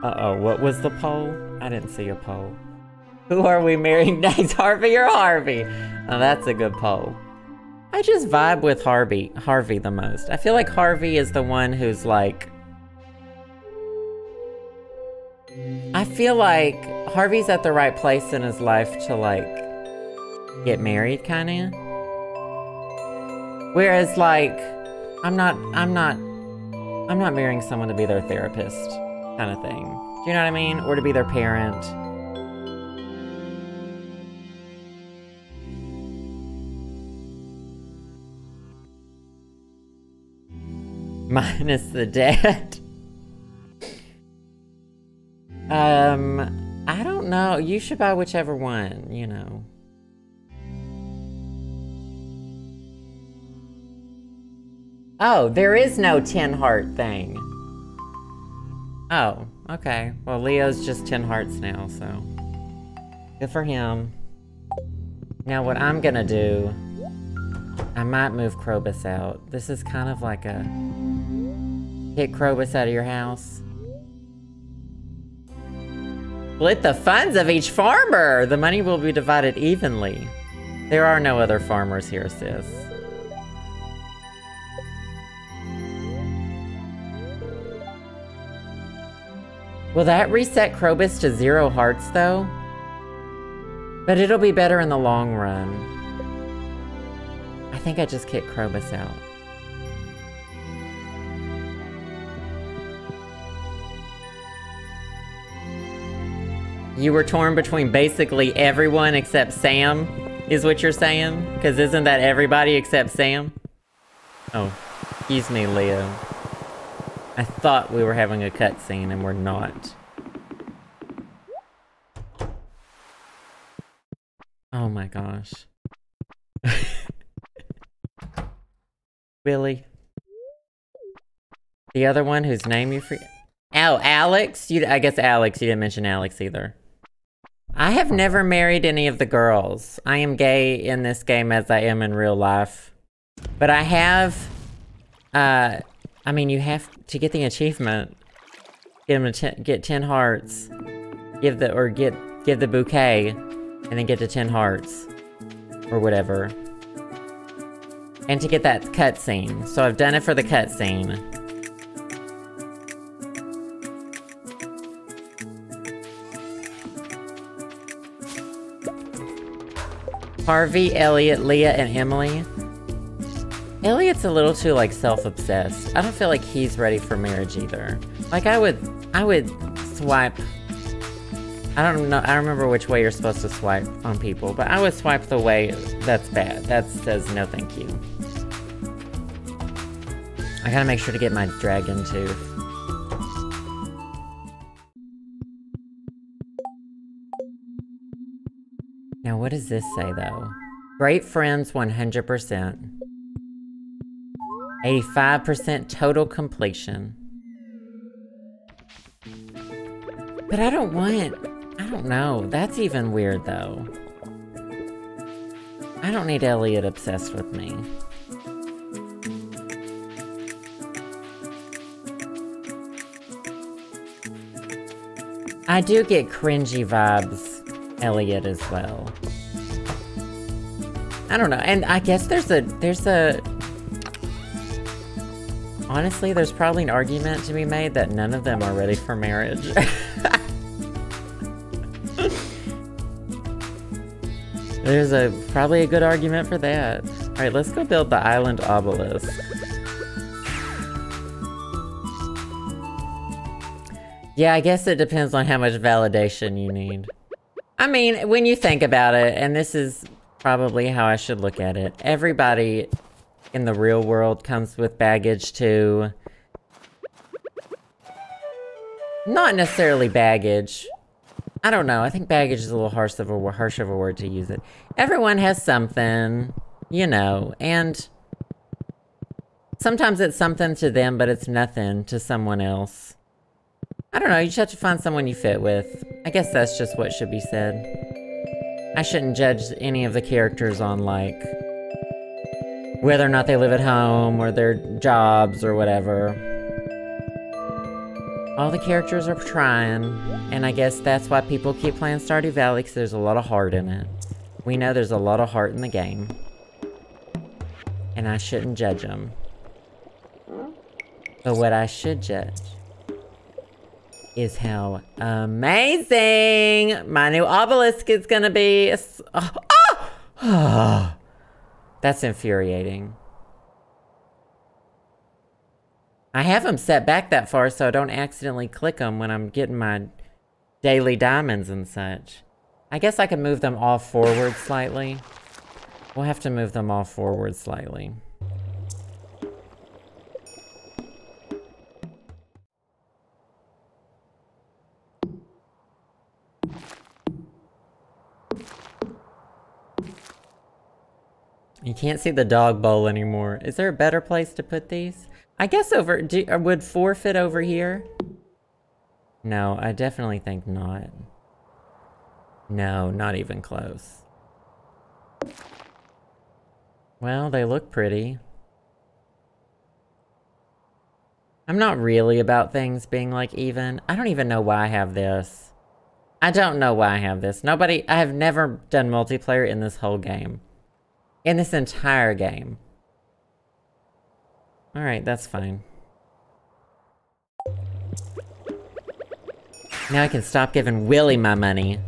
Uh-oh, what was the poll? I didn't see a poll. Who are we marrying next, Harvey or Harvey? Oh, that's a good poll. I just vibe with Harvey, Harvey the most. I feel like Harvey is the one who's like... I feel like Harvey's at the right place in his life to like get married, kind of. Whereas like, I'm not, I'm not, I'm not marrying someone to be their therapist kind of thing. Do you know what I mean? Or to be their parent. Minus the debt. um, I don't know. You should buy whichever one, you know. Oh, there is no 10 heart thing. Oh, okay. Well, Leo's just 10 hearts now, so. Good for him. Now what I'm gonna do I might move Krobus out. This is kind of like a... Hit Krobus out of your house. Split the funds of each farmer! The money will be divided evenly. There are no other farmers here, sis. Will that reset Krobus to zero hearts, though? But it'll be better in the long run. I think I just kicked Krobus out. You were torn between basically everyone except Sam, is what you're saying? Because isn't that everybody except Sam? Oh, excuse me, Leo. I thought we were having a cutscene and we're not. Oh my gosh. Billy. The other one whose name you free. Oh, Alex? You, I guess Alex. You didn't mention Alex either. I have never married any of the girls. I am gay in this game as I am in real life. But I have, uh, I mean, you have to get the achievement. Get them to get 10 hearts. Give the, or get, give the bouquet. And then get to 10 hearts. Or whatever. And to get that cutscene. So I've done it for the cutscene. Harvey, Elliot, Leah, and Emily. Elliot's a little too like self-obsessed. I don't feel like he's ready for marriage either. Like I would I would swipe I don't know I don't remember which way you're supposed to swipe on people, but I would swipe the way that's bad. That says no thank you. I gotta make sure to get my dragon tooth. Now, what does this say, though? Great friends 100%. 85% total completion. But I don't want... I don't know. That's even weird, though. I don't need Elliot obsessed with me. I do get cringy vibes, Elliot, as well. I don't know, and I guess there's a, there's a... Honestly, there's probably an argument to be made that none of them are ready for marriage. there's a, probably a good argument for that. Alright, let's go build the island obelisk. Yeah, I guess it depends on how much validation you need. I mean, when you think about it, and this is probably how I should look at it, everybody in the real world comes with baggage too. Not necessarily baggage. I don't know. I think baggage is a little harsh of a harsh of a word to use it. Everyone has something, you know, and sometimes it's something to them, but it's nothing to someone else. I don't know, you just have to find someone you fit with. I guess that's just what should be said. I shouldn't judge any of the characters on, like, whether or not they live at home, or their jobs, or whatever. All the characters are trying, and I guess that's why people keep playing Stardew Valley, because there's a lot of heart in it. We know there's a lot of heart in the game. And I shouldn't judge them. But what I should judge is how amazing my new obelisk is gonna be. Oh, oh. That's infuriating. I have them set back that far so I don't accidentally click them when I'm getting my daily diamonds and such. I guess I could move them all forward slightly. We'll have to move them all forward slightly. You can't see the dog bowl anymore. Is there a better place to put these? I guess over, do, uh, would four fit over here? No, I definitely think not. No, not even close. Well, they look pretty. I'm not really about things being like even. I don't even know why I have this. I don't know why I have this. Nobody, I have never done multiplayer in this whole game. In this entire game. Alright, that's fine. Now I can stop giving Willy my money.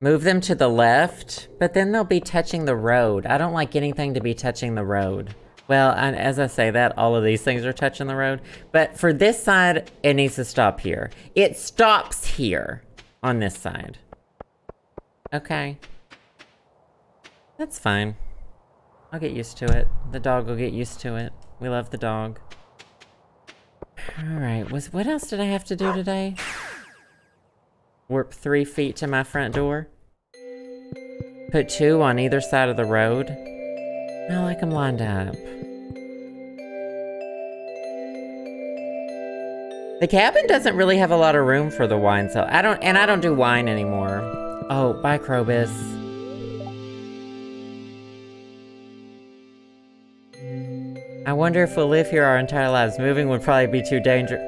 Move them to the left, but then they'll be touching the road. I don't like anything to be touching the road. Well, as I say that, all of these things are touching the road. But for this side, it needs to stop here. It stops here on this side. Okay. That's fine. I'll get used to it. The dog will get used to it. We love the dog. Alright, was what else did I have to do today? Warp three feet to my front door. Put two on either side of the road. I like them lined up. The cabin doesn't really have a lot of room for the wine, so I don't, and I don't do wine anymore. Oh, bye, Krobus. I wonder if we'll live here our entire lives. Moving would probably be too dangerous.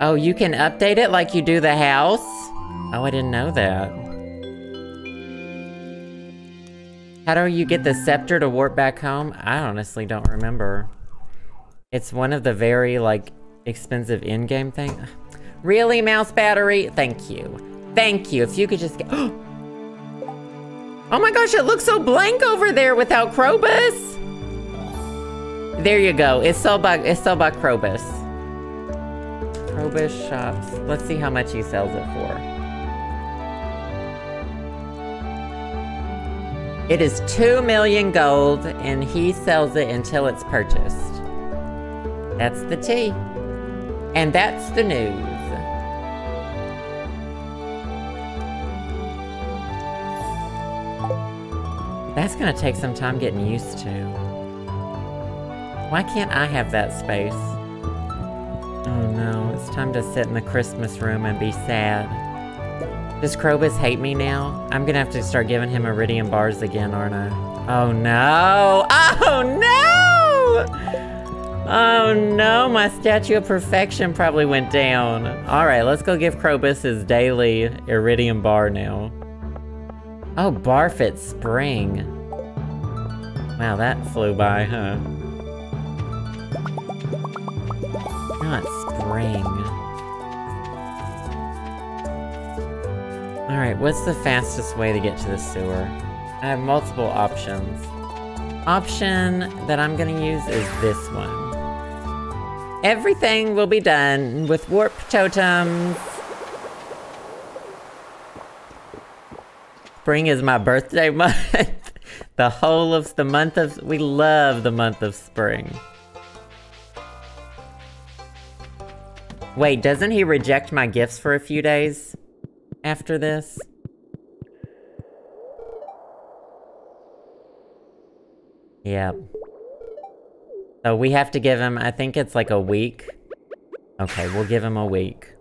Oh, you can update it like you do the house? Oh, I didn't know that. How do you get the scepter to warp back home? I honestly don't remember. It's one of the very, like, expensive in-game things. Really, mouse battery? Thank you. Thank you. If you could just get... Oh my gosh, it looks so blank over there without Krobus. There you go. It's sold by, it's sold by Krobus. Krobus shops. Let's see how much he sells it for. It is 2 million gold, and he sells it until it's purchased. That's the tea. And that's the news. That's gonna take some time getting used to. Why can't I have that space? Oh no, it's time to sit in the Christmas room and be sad. Does Krobus hate me now? I'm gonna have to start giving him Iridium bars again, aren't I? Oh no! Oh no! Oh no, my Statue of Perfection probably went down. Alright, let's go give Krobus his daily Iridium bar now. Oh, Barfit Spring. Wow, that flew by, huh? Not spring. Alright, what's the fastest way to get to the sewer? I have multiple options. Option that I'm gonna use is this one. Everything will be done with warp totems. Spring is my birthday month. the whole of the month of, we love the month of spring. Wait, doesn't he reject my gifts for a few days after this? Yep. So we have to give him, I think it's like a week. Okay, we'll give him a week.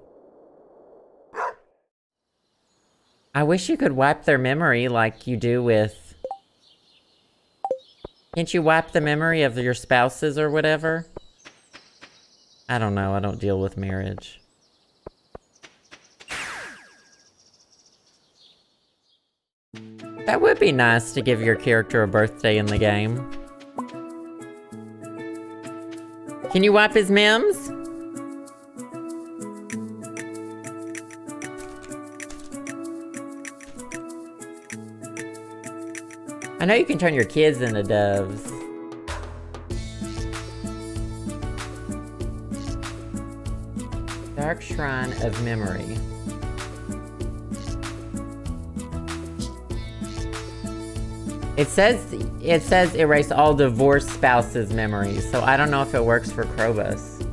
I wish you could wipe their memory like you do with... Can't you wipe the memory of your spouses or whatever? I don't know, I don't deal with marriage. That would be nice to give your character a birthday in the game. Can you wipe his memes? I know you can turn your kids into doves. Dark Shrine of Memory. It says it says erase all divorced spouses' memories, so I don't know if it works for Krobus.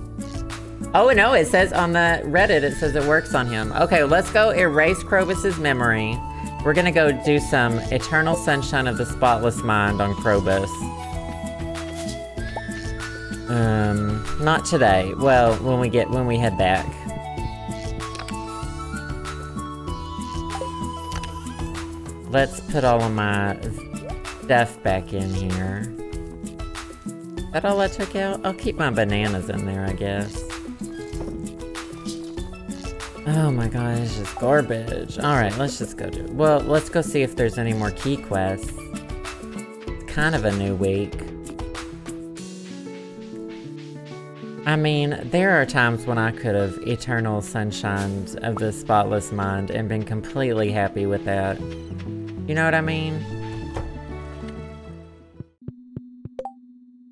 Oh no, it says on the Reddit it says it works on him. Okay, let's go erase Krobus's memory. We're gonna go do some Eternal Sunshine of the Spotless Mind on Krobus. Um, not today. Well, when we get, when we head back. Let's put all of my stuff back in here. Is that all I took out? I'll keep my bananas in there, I guess. Oh my god, it's just garbage. Alright, let's just go do it. Well, let's go see if there's any more Qi quests. It's kind of a new week. I mean, there are times when I could have eternal sunshine of the spotless mind and been completely happy with that. You know what I mean?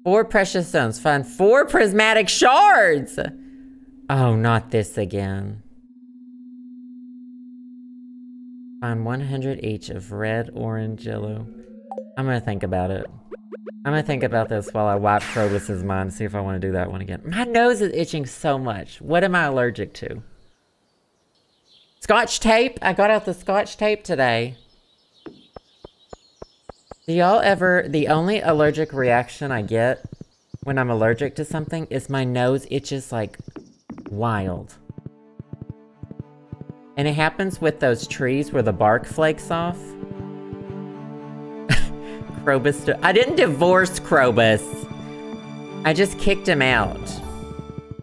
Four precious stones. Find four prismatic shards! Oh, not this again. Find 100 each of red, orange, yellow. I'm gonna think about it. I'm gonna think about this while I wipe Krobus's mind, see if I want to do that one again. My nose is itching so much. What am I allergic to? Scotch tape? I got out the scotch tape today. Do y'all ever, the only allergic reaction I get when I'm allergic to something is my nose itches like wild. And it happens with those trees where the bark flakes off. Krobus, I didn't divorce Krobus. I just kicked him out.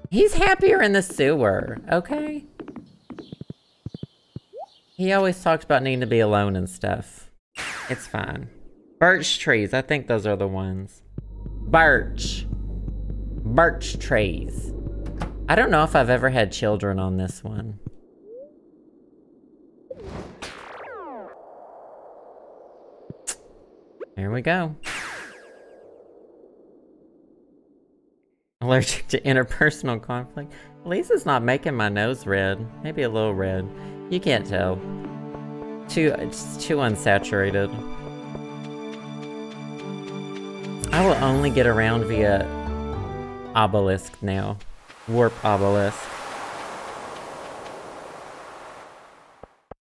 He's happier in the sewer, okay? He always talks about needing to be alone and stuff. It's fine. Birch trees, I think those are the ones. Birch. Birch trees. I don't know if I've ever had children on this one. Here we go. Allergic to interpersonal conflict. At least it's not making my nose red. Maybe a little red. You can't tell. Too, it's too unsaturated. I will only get around via obelisk now. Warp obelisk.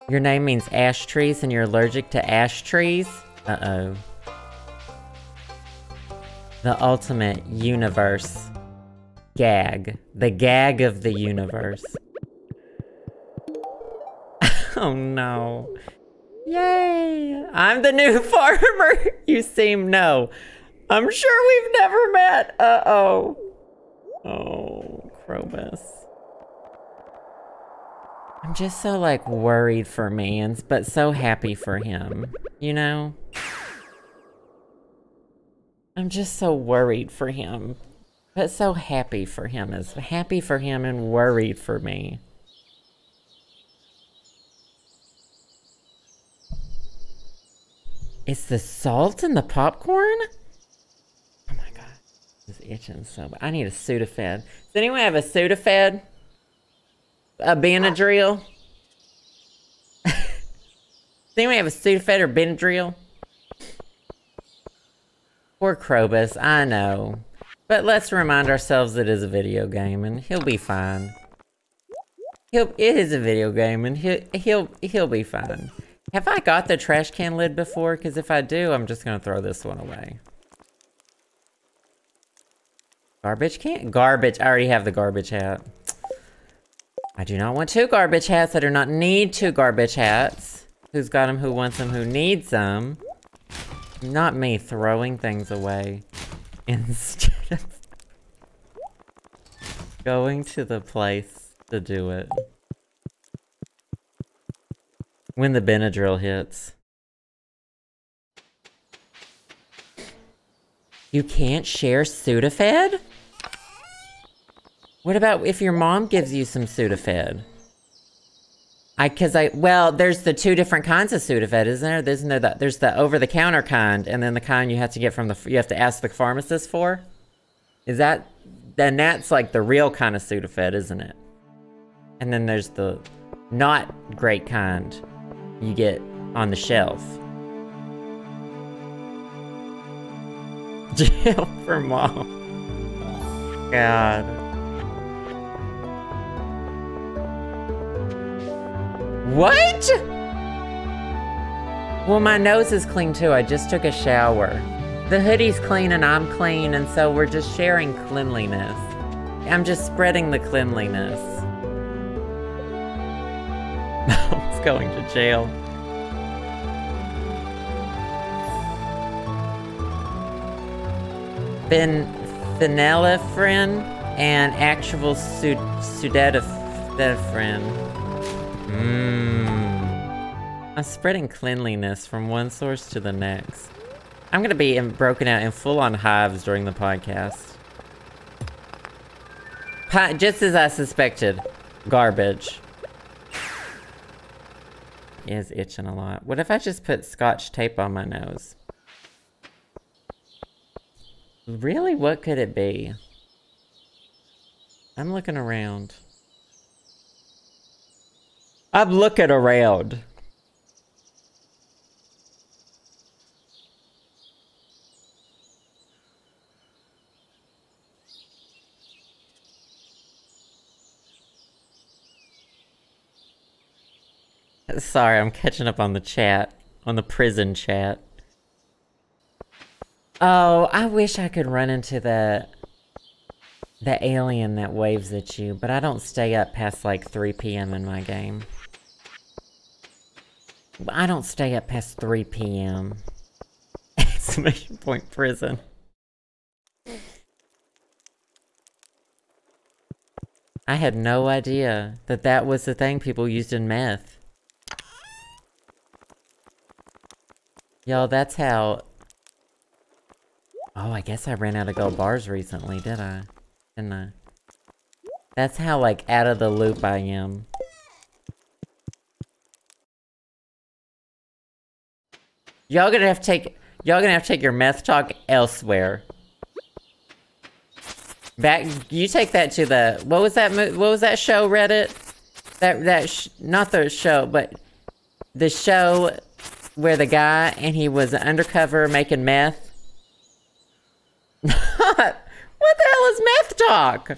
Your name means ash trees and you're allergic to ash trees? Uh-oh. The ultimate universe gag. The gag of the universe. oh no. Yay! I'm the new farmer! you seem no. I'm sure we've never met. Uh-oh. Oh, Krobus. I'm just so, like, worried for Mans, but so happy for him. You know? I'm just so worried for him. But so happy for him. As happy for him and worried for me. It's the salt in the popcorn? Oh my god. It's itching so bad. I need a Sudafed. Does anyone have a Sudafed? A Benadryl? Does anyone have a Sudafed or Benadryl? Poor Krobus, I know. But let's remind ourselves it is a video game and he'll be fine. He'll, it is a video game and he'll, he'll, he'll be fine. Have I got the trash can lid before? Because if I do, I'm just going to throw this one away. Garbage can? Garbage. I already have the garbage hat. I do not want two garbage hats. I do not need two garbage hats. Who's got them? Who wants them? Who needs them? Not me throwing things away. Instead of going to the place to do it. When the Benadryl hits. You can't share Sudafed? What about if your mom gives you some Sudafed? I, cause I, well, there's the two different kinds of Sudafed, isn't there? There's, no, the, there's the over-the-counter kind, and then the kind you have to get from the, you have to ask the pharmacist for? Is that, then that's like the real kind of Sudafed, isn't it? And then there's the not great kind you get on the shelf. Jail for mom. God. What? Well, my nose is clean too. I just took a shower. The hoodie's clean and I'm clean, and so we're just sharing cleanliness. I'm just spreading the cleanliness. I was going to jail. Been friend, and actual sud- friend. Mm. I'm spreading cleanliness from one source to the next. I'm gonna be broken out in full-on hives during the podcast. Pi just as I suspected. Garbage. Is itching a lot. What if I just put scotch tape on my nose? Really? What could it be? I'm looking around. I'm looking around. Sorry, I'm catching up on the chat. On the prison chat. Oh, I wish I could run into the... The alien that waves at you, but I don't stay up past like 3 p.m. in my game. I don't stay up past 3 p.m. Exclamation point prison. I had no idea that that was the thing people used in meth. Yo, that's how... Oh, I guess I ran out of gold bars recently, did I? Didn't I? That's how, like, out of the loop I am. Y'all gonna have to take... Y'all gonna have to take your meth talk elsewhere. Back, you take that to the... What was that What was that show, Reddit? That, that, not the show, but... The show where the guy and he was undercover making meth. what the hell is meth talk?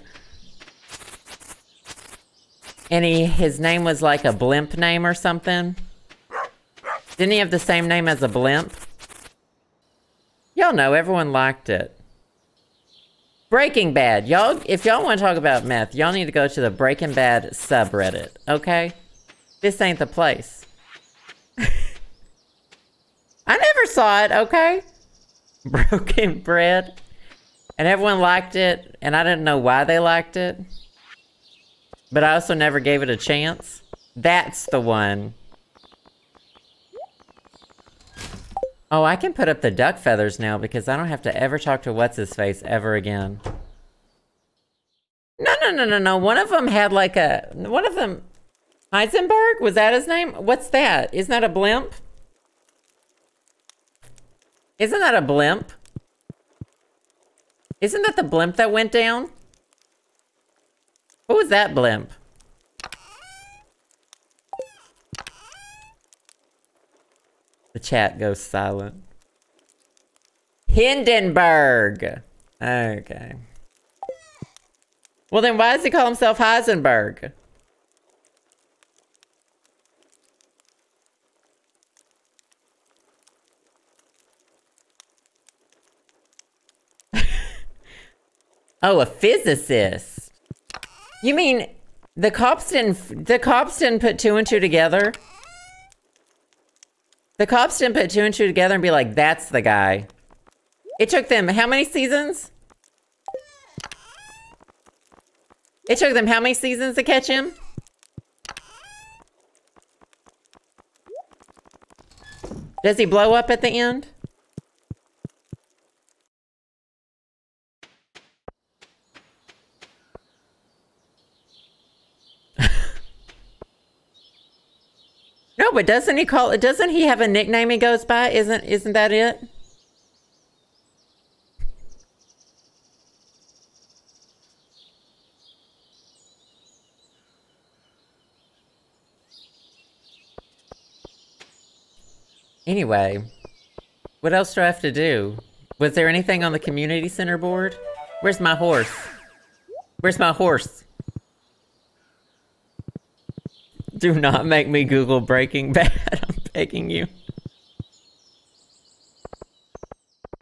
And he his name was like a blimp name or something. Didn't he have the same name as a blimp? Y'all know everyone liked it. Breaking Bad. Y'all if y'all want to talk about meth, y'all need to go to the Breaking Bad subreddit, okay? This ain't the place. I never saw it, okay? Broken bread. And everyone liked it, and I didn't know why they liked it. But I also never gave it a chance. That's the one. Oh, I can put up the duck feathers now because I don't have to ever talk to What's-His-Face ever again. No, no, no, no, no. One of them had like a... One of them... Heisenberg? Was that his name? What's that? Isn't that a blimp? Isn't that a blimp? Isn't that the blimp that went down? What was that blimp? The chat goes silent. Hindenburg. Okay. Well then why does he call himself Heisenberg? Oh, a physicist. You mean the cops didn't the cops didn't put two and two together? The cops didn't put two and two together and be like, that's the guy. It took them how many seasons? It took them how many seasons to catch him? Does he blow up at the end? No, but doesn't he call it? Doesn't he have a nickname he goes by? Isn't isn't that it? Anyway, what else do I have to do? Was there anything on the community center board? Where's my horse? Where's my horse? Do not make me Google Breaking Bad. I'm begging you.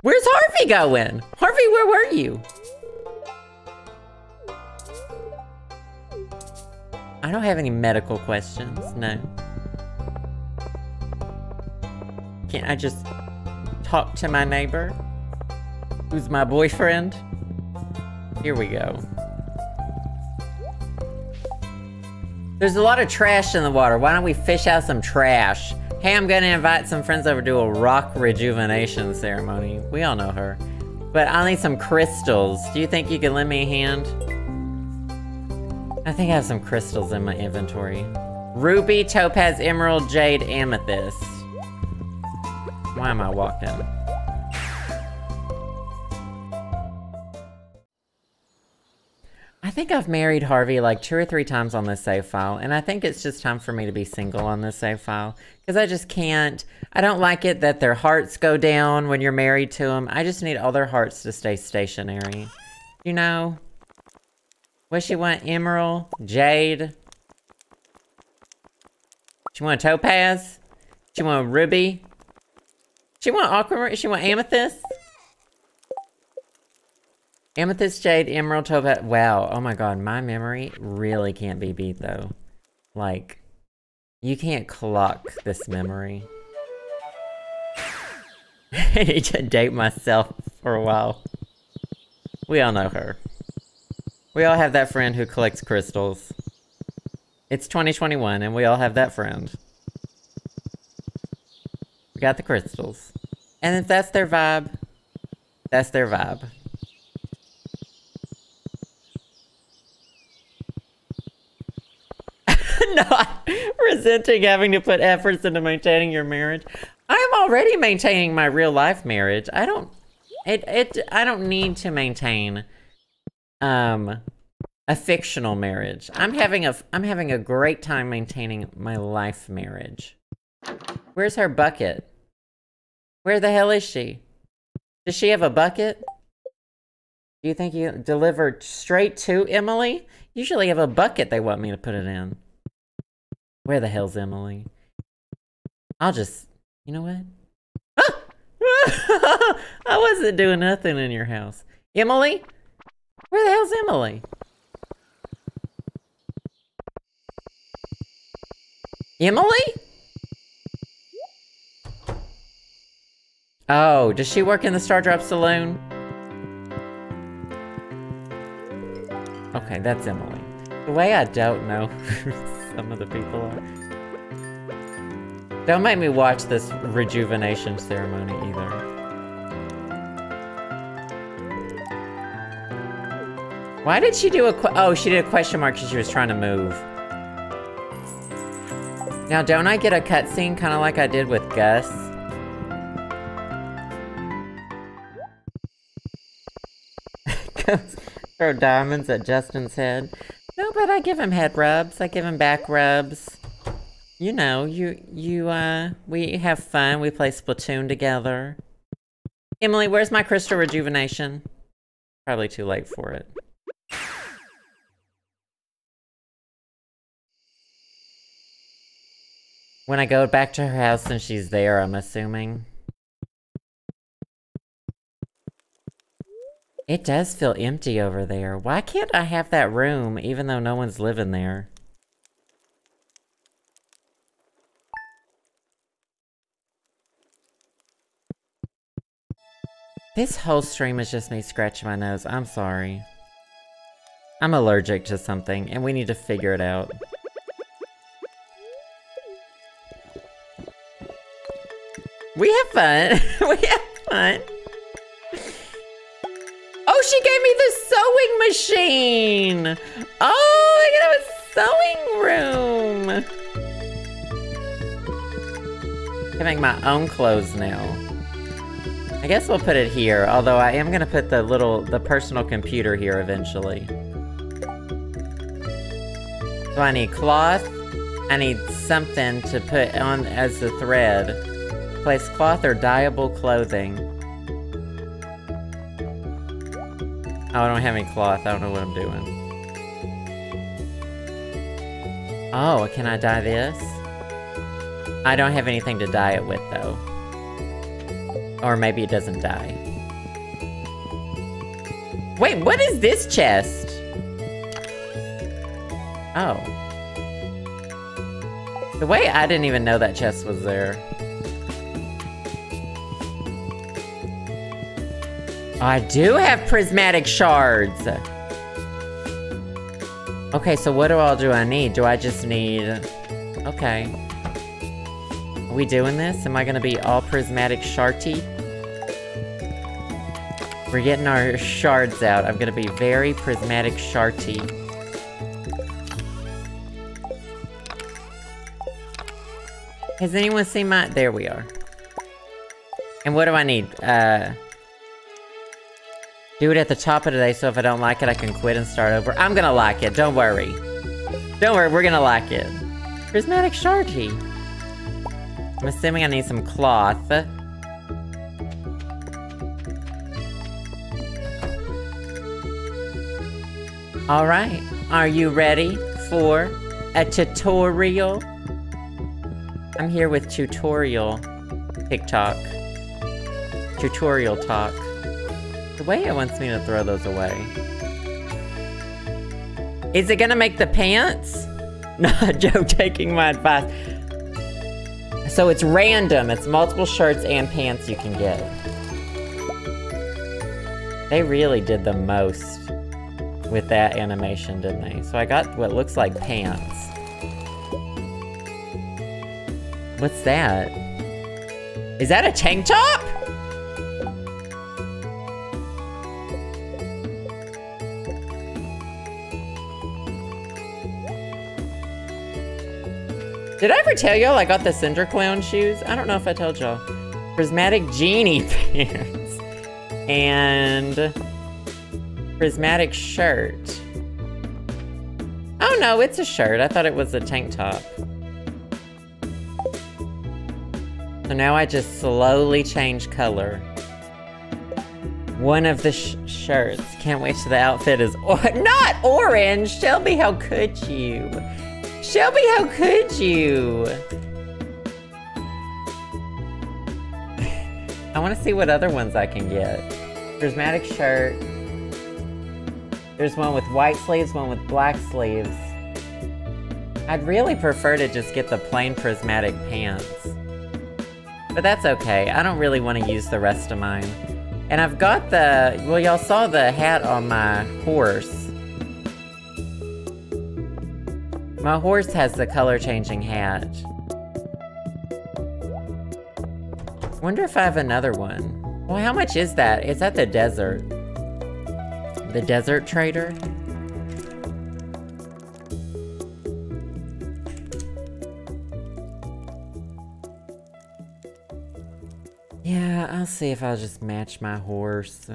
Where's Harvey going? Harvey, where were you? I don't have any medical questions, no. Can't I just talk to my neighbor? Who's my boyfriend? Here we go. There's a lot of trash in the water. Why don't we fish out some trash? Hey, I'm gonna invite some friends over to a rock rejuvenation ceremony. We all know her. But I'll need some crystals. Do you think you can lend me a hand? I think I have some crystals in my inventory. Ruby, topaz, emerald, jade, amethyst. Why am I walking? I think I've married Harvey like two or three times on this save file, and I think it's just time for me to be single on this save file. Because I just can't. I don't like it that their hearts go down when you're married to them. I just need all their hearts to stay stationary. You know? What she want? Emerald? Jade? She want topaz? She want ruby? She want aquamarine? She want amethyst? Amethyst, jade, emerald, topaz. Wow. Oh my god, my memory really can't be beat though. Like, you can't clock this memory. I need to date myself for a while. We all know her. We all have that friend who collects crystals. It's 2021 and we all have that friend. We got the crystals. And if that's their vibe, that's their vibe. Not resenting having to put efforts into maintaining your marriage. I'm already maintaining my real life marriage. I don't it it I don't need to maintain um a fictional marriage. I'm having a I'm having a great time maintaining my life marriage. Where's her bucket? Where the hell is she? Does she have a bucket? Do you think you delivered straight to Emily? Usually have a bucket they want me to put it in. Where the hell's Emily? I'll just, you know what? Ah! I wasn't doing nothing in your house. Emily? Where the hell's Emily? Emily? Oh, does she work in the Stardrop Saloon? Okay, that's Emily. The way I don't know some of the people are. Don't make me watch this rejuvenation ceremony either. Why did she do a oh, she did a question mark because she was trying to move. Now, don't I get a cutscene kind of like I did with Gus? Throw diamonds at Justin's head. I give him head rubs. I give him back rubs. You know, you, you, uh, we have fun. We play Splatoon together. Emily, where's my crystal rejuvenation? Probably too late for it. When I go back to her house and she's there, I'm assuming. It does feel empty over there. Why can't I have that room even though no one's living there? This whole stream is just me scratching my nose. I'm sorry. I'm allergic to something and we need to figure it out. We have fun. we have fun. Oh, she gave me the sewing machine. Oh, I have a sewing room. I make my own clothes now. I guess we'll put it here, although I am gonna put the little, the personal computer here eventually. So I need cloth. I need something to put on as the thread. Place cloth or dyeable clothing. Oh, I don't have any cloth. I don't know what I'm doing. Oh, can I dye this? I don't have anything to dye it with, though. Or maybe it doesn't dye. Wait, what is this chest? Oh. The way I didn't even know that chest was there. I do have prismatic shards. Okay, so what do all do I need? Do I just need... Okay. Are we doing this? Am I gonna be all prismatic sharty? We're getting our shards out. I'm gonna be very prismatic sharty. Has anyone seen my... There we are. And what do I need? Uh... Do it at the top of the day, so if I don't like it, I can quit and start over. I'm gonna like it, don't worry. Don't worry, we're gonna like it. Prismatic Sharty. I'm assuming I need some cloth. Alright, are you ready for a tutorial? I'm here with tutorial TikTok. Tutorial talk. It wants me to throw those away. Is it gonna make the pants? Not Joe taking my advice. So it's random. It's multiple shirts and pants you can get. They really did the most with that animation, didn't they? So I got what looks like pants. What's that? Is that a tank top? Did I ever tell y'all I got the Cinderclown shoes? I don't know if I told y'all. Prismatic Genie pants. And... Prismatic shirt. Oh no, it's a shirt. I thought it was a tank top. So now I just slowly change color. One of the sh shirts. Can't wait till the outfit is or not orange. Shelby, how could you? Shelby, how could you? I want to see what other ones I can get. Prismatic shirt. There's one with white sleeves, one with black sleeves. I'd really prefer to just get the plain prismatic pants. But that's okay. I don't really want to use the rest of mine. And I've got the... Well, y'all saw the hat on my horse. My horse has the color-changing hat. Wonder if I have another one. Well, how much is that? Is that? The desert. The desert trader? Yeah, I'll see if I'll just match my horse.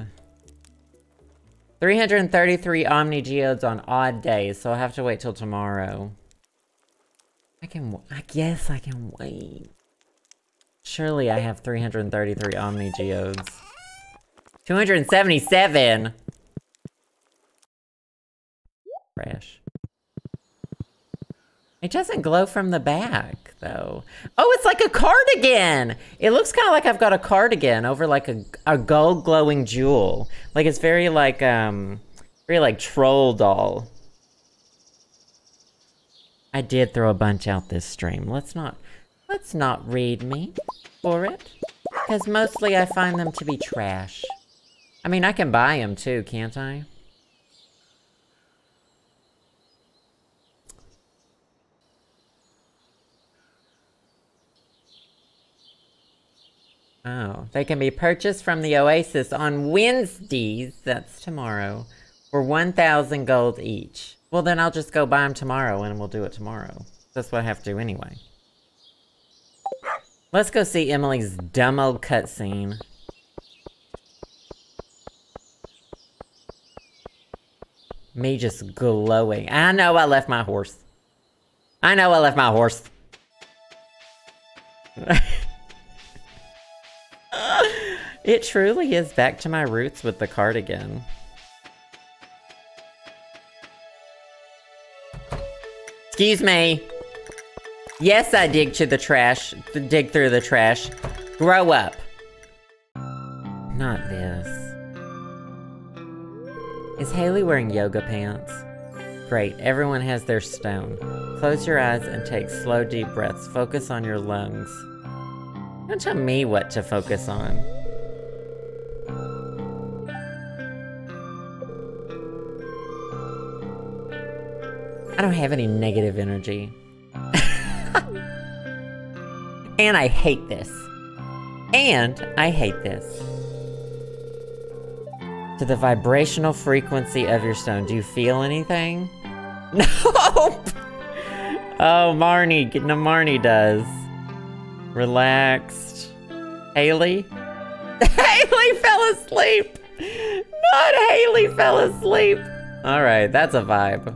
333 Omni Geodes on odd days, so I'll have to wait till tomorrow. I can, I guess I can wait. Surely I have 333 Omni Geodes. 277! Trash. It doesn't glow from the back, though. Oh, it's like a cardigan! It looks kind of like I've got a cardigan over like a, a gold glowing jewel. Like it's very like, um, very like troll doll. I did throw a bunch out this stream. Let's not, let's not read me for it. Because mostly I find them to be trash. I mean, I can buy them too, can't I? Oh, they can be purchased from the Oasis on Wednesdays, that's tomorrow, for 1,000 gold each. Well, then I'll just go buy them tomorrow and we'll do it tomorrow. That's what I have to do anyway. Let's go see Emily's dumb old cutscene. Me just glowing. I know I left my horse. I know I left my horse. it truly is back to my roots with the cardigan. Excuse me. Yes, I dig to the trash. Dig through the trash. Grow up. Not this. Is Haley wearing yoga pants? Great, everyone has their stone. Close your eyes and take slow, deep breaths. Focus on your lungs. Don't tell me what to focus on. I don't have any negative energy. and I hate this. And I hate this. To the vibrational frequency of your stone, do you feel anything? No! Oh, Marnie, no, Marnie does. Relaxed. Haley? Haley fell asleep! Not Haley fell asleep! Alright, that's a vibe.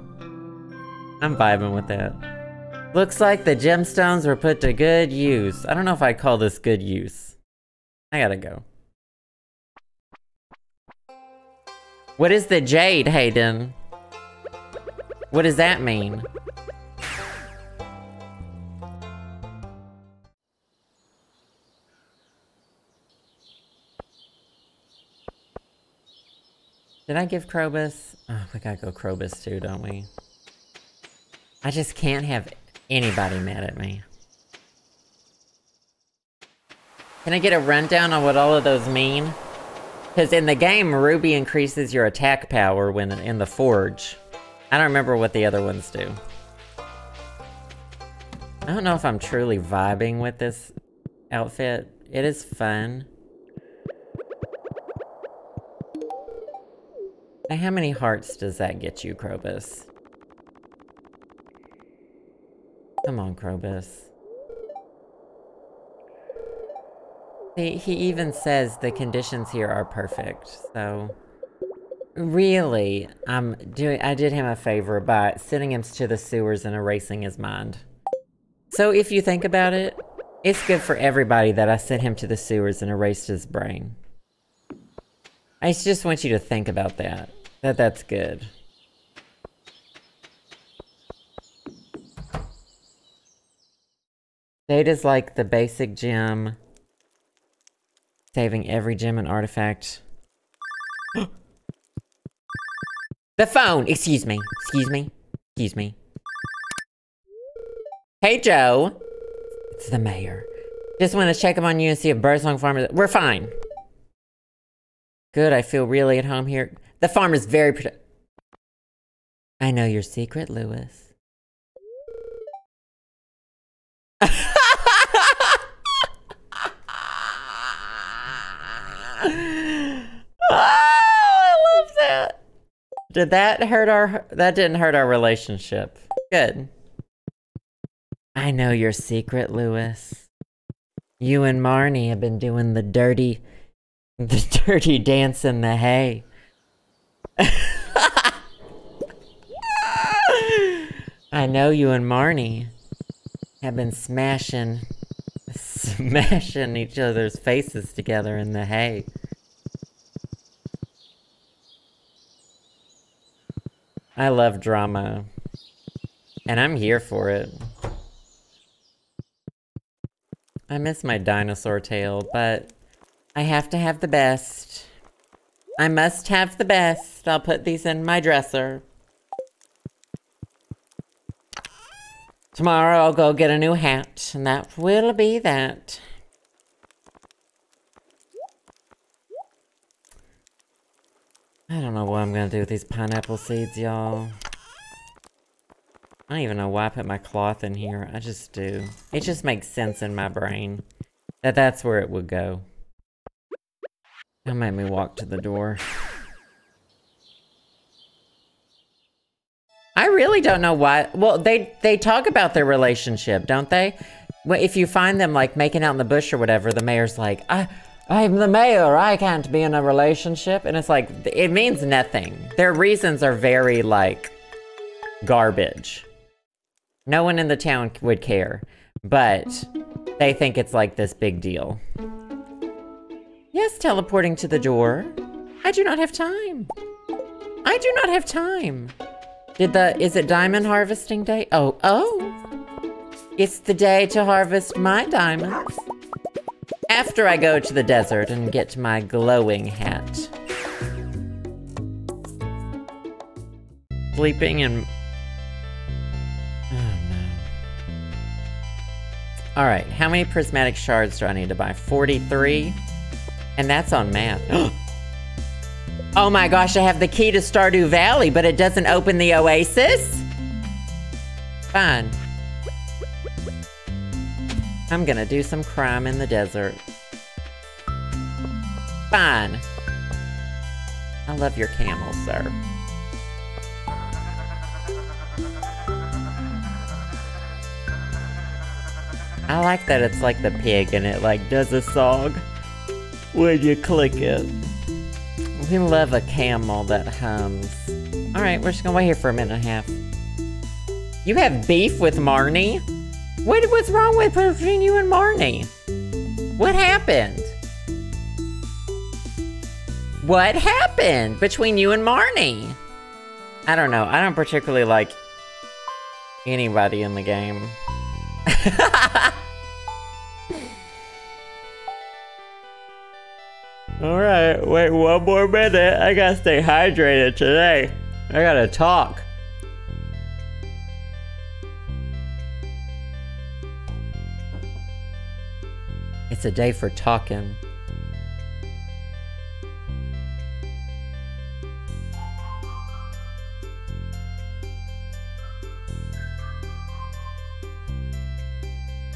I'm vibing with that. Looks like the gemstones were put to good use. I don't know if I call this good use. I gotta go. What is the jade, Hayden? What does that mean? Did I give Krobus? Oh, we gotta go Krobus too, don't we? I just can't have anybody mad at me. Can I get a rundown on what all of those mean? Because in the game, Ruby increases your attack power when in the Forge. I don't remember what the other ones do. I don't know if I'm truly vibing with this outfit. It is fun. How many hearts does that get you, Krobus? Come on, Krobus. He, he even says the conditions here are perfect, so... Really, I'm doing- I did him a favor by sending him to the sewers and erasing his mind. So if you think about it, it's good for everybody that I sent him to the sewers and erased his brain. I just want you to think about that. That that's good. Data's like the basic gem. Saving every gem and artifact. the phone! Excuse me. Excuse me. Excuse me. Hey, Joe. It's the mayor. Just want to check up on you and see if Birdsong Farm is- We're fine. Good, I feel really at home here. The farm is very I know your secret, Lewis. oh, I love that. Did that hurt our that didn't hurt our relationship. Good. I know your secret, Lewis. You and Marnie have been doing the dirty the dirty dance in the hay. I know you and Marnie have been smashing smashing each other's faces together in the hay. I love drama. And I'm here for it. I miss my dinosaur tail, but I have to have the best. I must have the best. I'll put these in my dresser. Tomorrow I'll go get a new hat, and that will be that. I don't know what I'm gonna do with these pineapple seeds, y'all. I don't even know why I put my cloth in here. I just do. It just makes sense in my brain that that's where it would go. That made me walk to the door. I really don't know why. Well, they they talk about their relationship, don't they? If you find them like making out in the bush or whatever, the mayor's like, I, I'm the mayor. I can't be in a relationship, and it's like it means nothing. Their reasons are very like garbage. No one in the town would care, but they think it's like this big deal. Yes, teleporting to the door. I do not have time. I do not have time. Did the, is it diamond harvesting day? Oh, oh. It's the day to harvest my diamonds. After I go to the desert and get my glowing hat. Sleeping in... Oh no. Alright, how many prismatic shards do I need to buy? 43? And that's on math. oh my gosh, I have the key to Stardew Valley, but it doesn't open the oasis? Fine. I'm gonna do some crime in the desert. Fine. I love your camel, sir. I like that it's like the pig and it like does a song when you click it. We love a camel that hums. Alright, we're just gonna wait here for a minute and a half. You have beef with Marnie? What, what's wrong with between you and Marnie? What happened? What happened between you and Marnie? I don't know. I don't particularly like anybody in the game. Alright, wait one more minute. I gotta stay hydrated today. I gotta talk. It's a day for talking.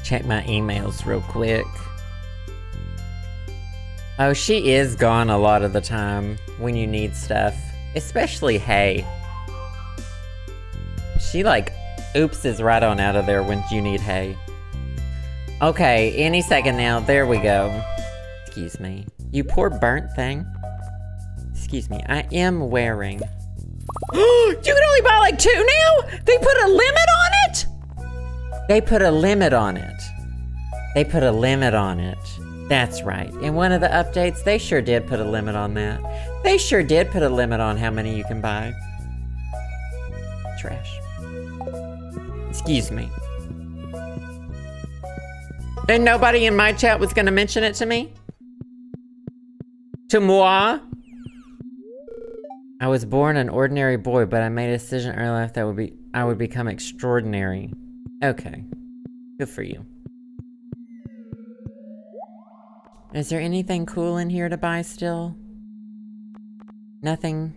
Check my emails real quick. Oh, she is gone a lot of the time when you need stuff. Especially hay. She like oopses right on out of there when you need hay. Okay, any second now. There we go. Excuse me. You poor burnt thing. Excuse me. I am wearing. you can only buy like two now? They put a limit on it? They put a limit on it. They put a limit on it. That's right. In one of the updates, they sure did put a limit on that. They sure did put a limit on how many you can buy. Trash. Excuse me. And nobody in my chat was gonna mention it to me? To moi? I was born an ordinary boy, but I made a decision early life that would be I would become extraordinary. Okay. Good for you. Is there anything cool in here to buy still? Nothing?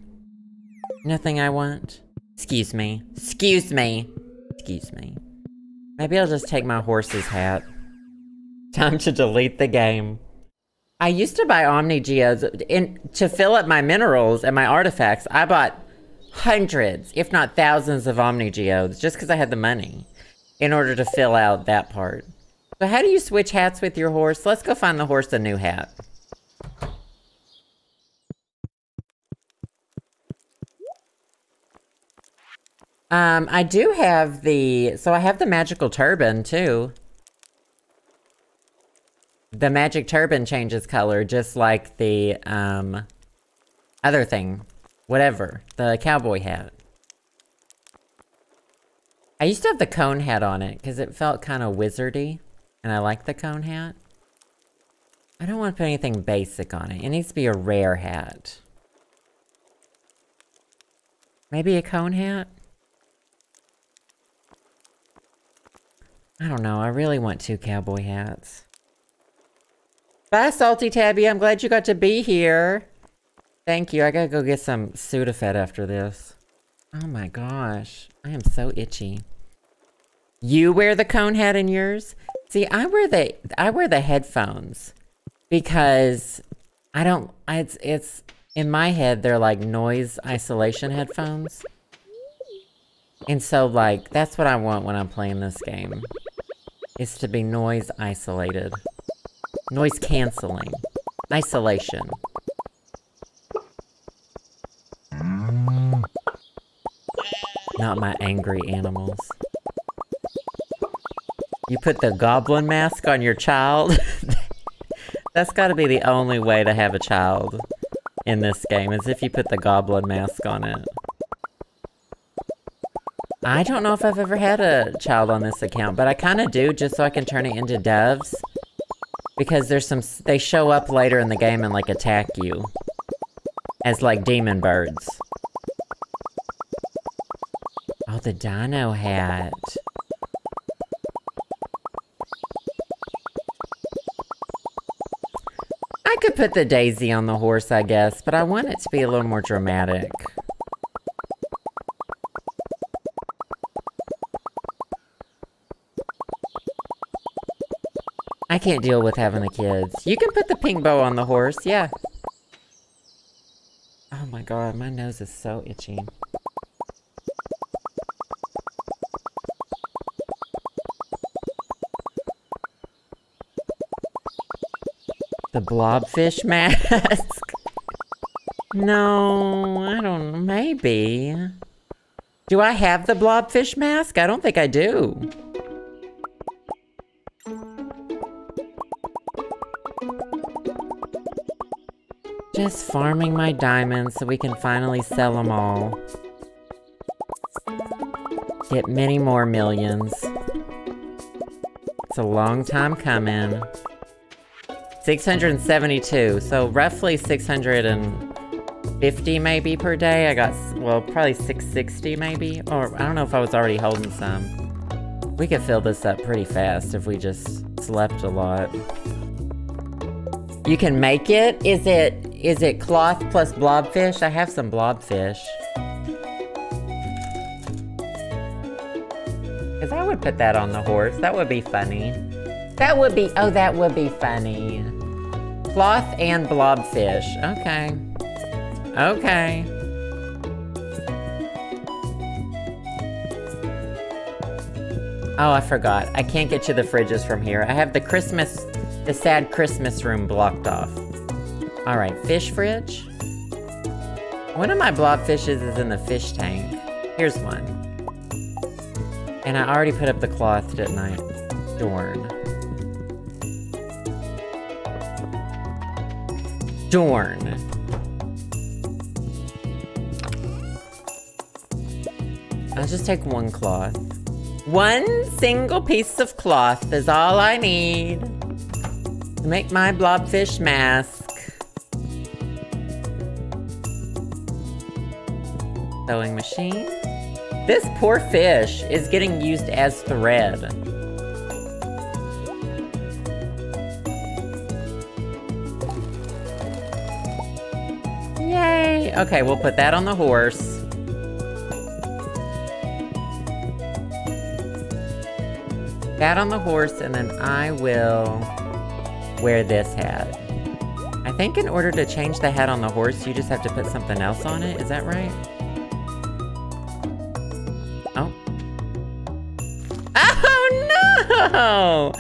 Nothing I want? Excuse me. Excuse me. Excuse me. Maybe I'll just take my horse's hat. Time to delete the game. I used to buy Omni Geodes in to fill up my minerals and my artifacts. I bought hundreds, if not thousands, of Omni Geodes just because I had the money in order to fill out that part. So how do you switch hats with your horse? Let's go find the horse a new hat. Um, I do have the, so I have the magical turban too. The magic turban changes color just like the, um, other thing. Whatever. The cowboy hat. I used to have the cone hat on it because it felt kind of wizardy. And I like the cone hat. I don't want to put anything basic on it. It needs to be a rare hat. Maybe a cone hat? I don't know. I really want two cowboy hats. Bye, Salty Tabby. I'm glad you got to be here. Thank you. I gotta go get some Sudafed after this. Oh my gosh. I am so itchy. You wear the cone hat in yours? See, I wear the I wear the headphones because I don't it's it's in my head they're like noise isolation headphones. And so like that's what I want when I'm playing this game. Is to be noise isolated. Noise canceling. Isolation. Not my angry animals. You put the goblin mask on your child? That's gotta be the only way to have a child in this game, is if you put the goblin mask on it. I don't know if I've ever had a child on this account, but I kinda do, just so I can turn it into doves. Because there's some- they show up later in the game and, like, attack you. As, like, demon birds. Oh, the dino hat. I could put the daisy on the horse, I guess, but I want it to be a little more dramatic. Can't deal with having the kids. You can put the pink bow on the horse, yeah. Oh my god, my nose is so itchy. The blobfish mask? no, I don't maybe. Do I have the blobfish mask? I don't think I do. Just farming my diamonds so we can finally sell them all. Get many more millions. It's a long time coming. 672, so roughly 650 maybe per day. I got, well, probably 660 maybe. Or I don't know if I was already holding some. We could fill this up pretty fast if we just slept a lot. You can make it? Is it is it cloth plus blobfish? I have some blobfish. Because I would put that on the horse. That would be funny. That would be, oh, that would be funny. Cloth and blobfish. Okay. Okay. Oh, I forgot. I can't get you the fridges from here. I have the Christmas, the sad Christmas room blocked off. All right, fish fridge. One of my blobfishes is in the fish tank. Here's one. And I already put up the cloth, didn't I? Dorn. Dorn. I'll just take one cloth. One single piece of cloth is all I need to make my blobfish mask. Sewing machine. This poor fish is getting used as thread. Yay! Okay, we'll put that on the horse. That on the horse, and then I will wear this hat. I think in order to change the hat on the horse, you just have to put something else on it. Is that right? No!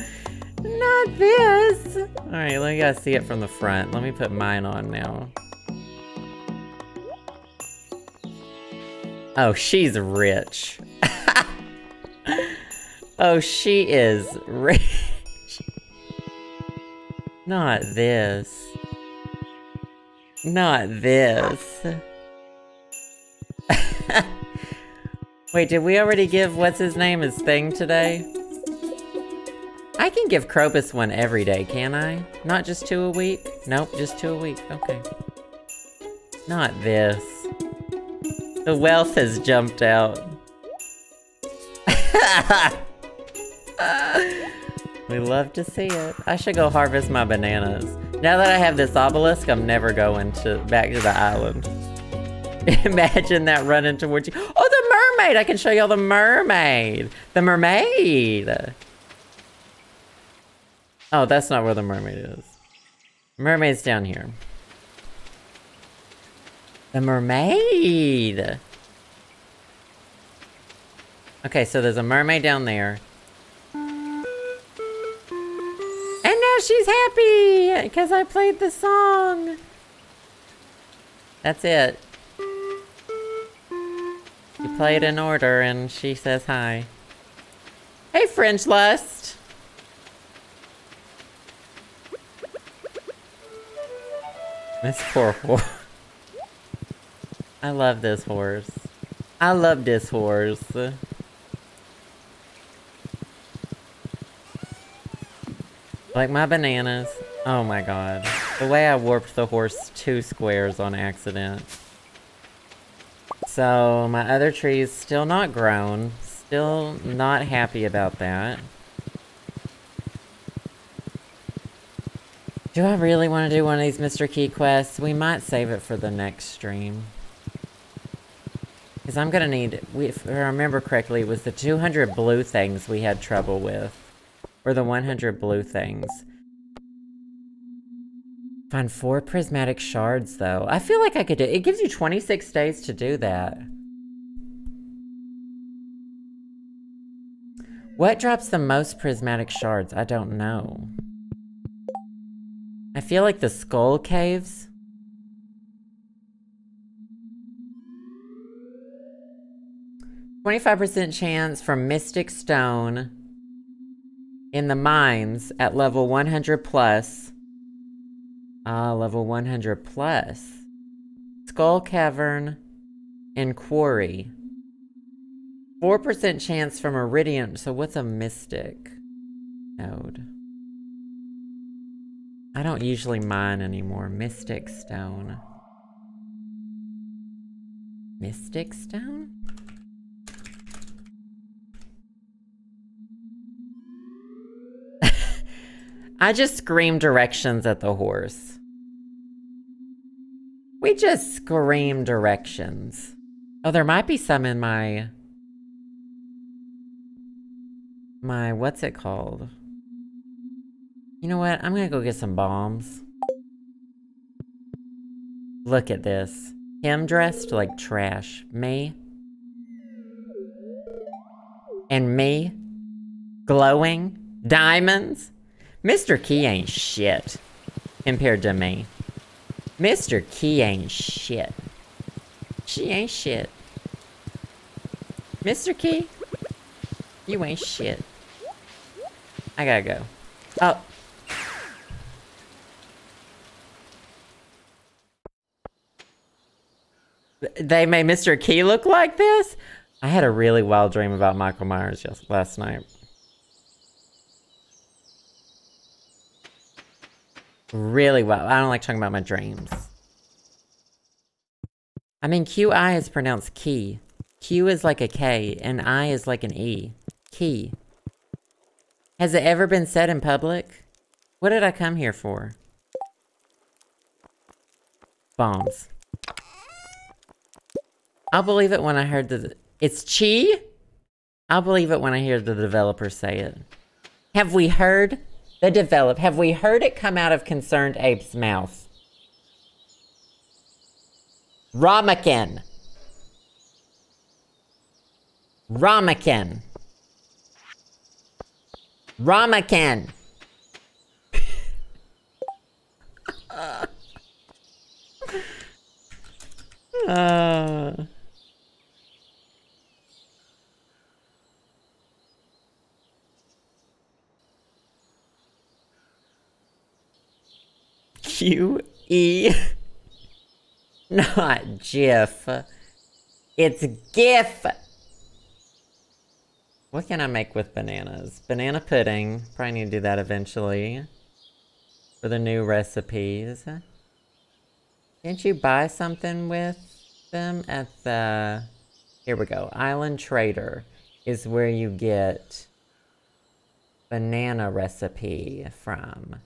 Not this! Alright, let me gotta see it from the front. Let me put mine on now. Oh, she's rich. oh, she is rich. Not this. Not this. Wait, did we already give what's his name his thing today? I can give Krobus one every day, can I? Not just two a week? Nope, just two a week. Okay. Not this. The wealth has jumped out. we love to see it. I should go harvest my bananas. Now that I have this obelisk, I'm never going to back to the island. Imagine that running towards you. Oh, the mermaid! I can show y'all the mermaid. The mermaid. Oh, that's not where the mermaid is. Mermaid's down here. The mermaid! Okay, so there's a mermaid down there. And now she's happy! Because I played the song! That's it. You play it in order and she says hi. Hey, French Lust! This poor horse. I love this horse. I love this horse. Like my bananas. Oh my god. The way I warped the horse two squares on accident. So, my other tree's still not grown. Still not happy about that. Do I really want to do one of these Mr. Qi quests? We might save it for the next stream. Because I'm going to need, if I remember correctly, it was the 200 blue things we had trouble with. Or the 100 blue things. Find four prismatic shards, though. I feel like I could do- it gives you 26 days to do that. What drops the most prismatic shards? I don't know. I feel like the skull caves. Twenty-five percent chance for Mystic Stone in the mines at level one hundred plus. Ah, level one hundred plus. Skull Cavern and Quarry. 4% chance from Iridium. So what's a mystic node? I don't usually mine anymore. Mystic stone. Mystic stone? I just scream directions at the horse. We just scream directions. Oh, there might be some in my my, what's it called? You know what? I'm gonna go get some bombs. Look at this. Him dressed like trash. Me. And me. Glowing. Diamonds. Mr. Qi ain't shit. Compared to me. Mr. Qi ain't shit. She ain't shit. Mr. Qi? You ain't shit. I gotta go. Oh. They made Mr. Qi look like this? I had a really wild dream about Michael Myers just last night. Really well. I don't like talking about my dreams. I mean, QI is pronounced key. Q is like a K, and I is like an E. Key. Has it ever been said in public? What did I come here for? Bombs. I'll believe it when I heard the... It's chi? I'll believe it when I hear the developer say it. Have we heard the develop? Have we heard it come out of ConcernedApe's mouth? Ramekin. Ramekin. Ramekin. uh. Q E not GIF. It's GIF. What can I make with bananas? Banana pudding. Probably need to do that eventually. For the new recipes. Didn't you buy something with them at the... Here we go. Island Trader is where you get banana recipe from.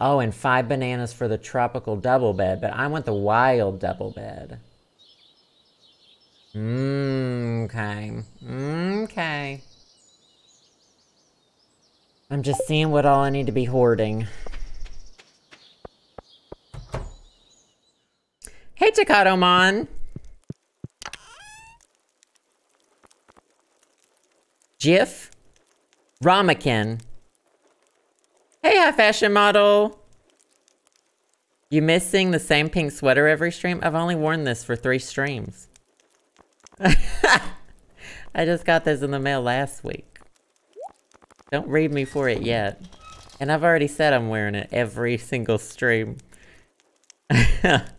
Oh, and five bananas for the tropical double bed, but I want the wild double bed. Mmm, okay. Okay. I'm just seeing what all I need to be hoarding. Hey, Takato Mon. Jif. Ramekin. Hey, high fashion model. You missing the same pink sweater every stream? I've only worn this for three streams. I just got this in the mail last week. Don't read me for it yet. And I've already said I'm wearing it every single stream.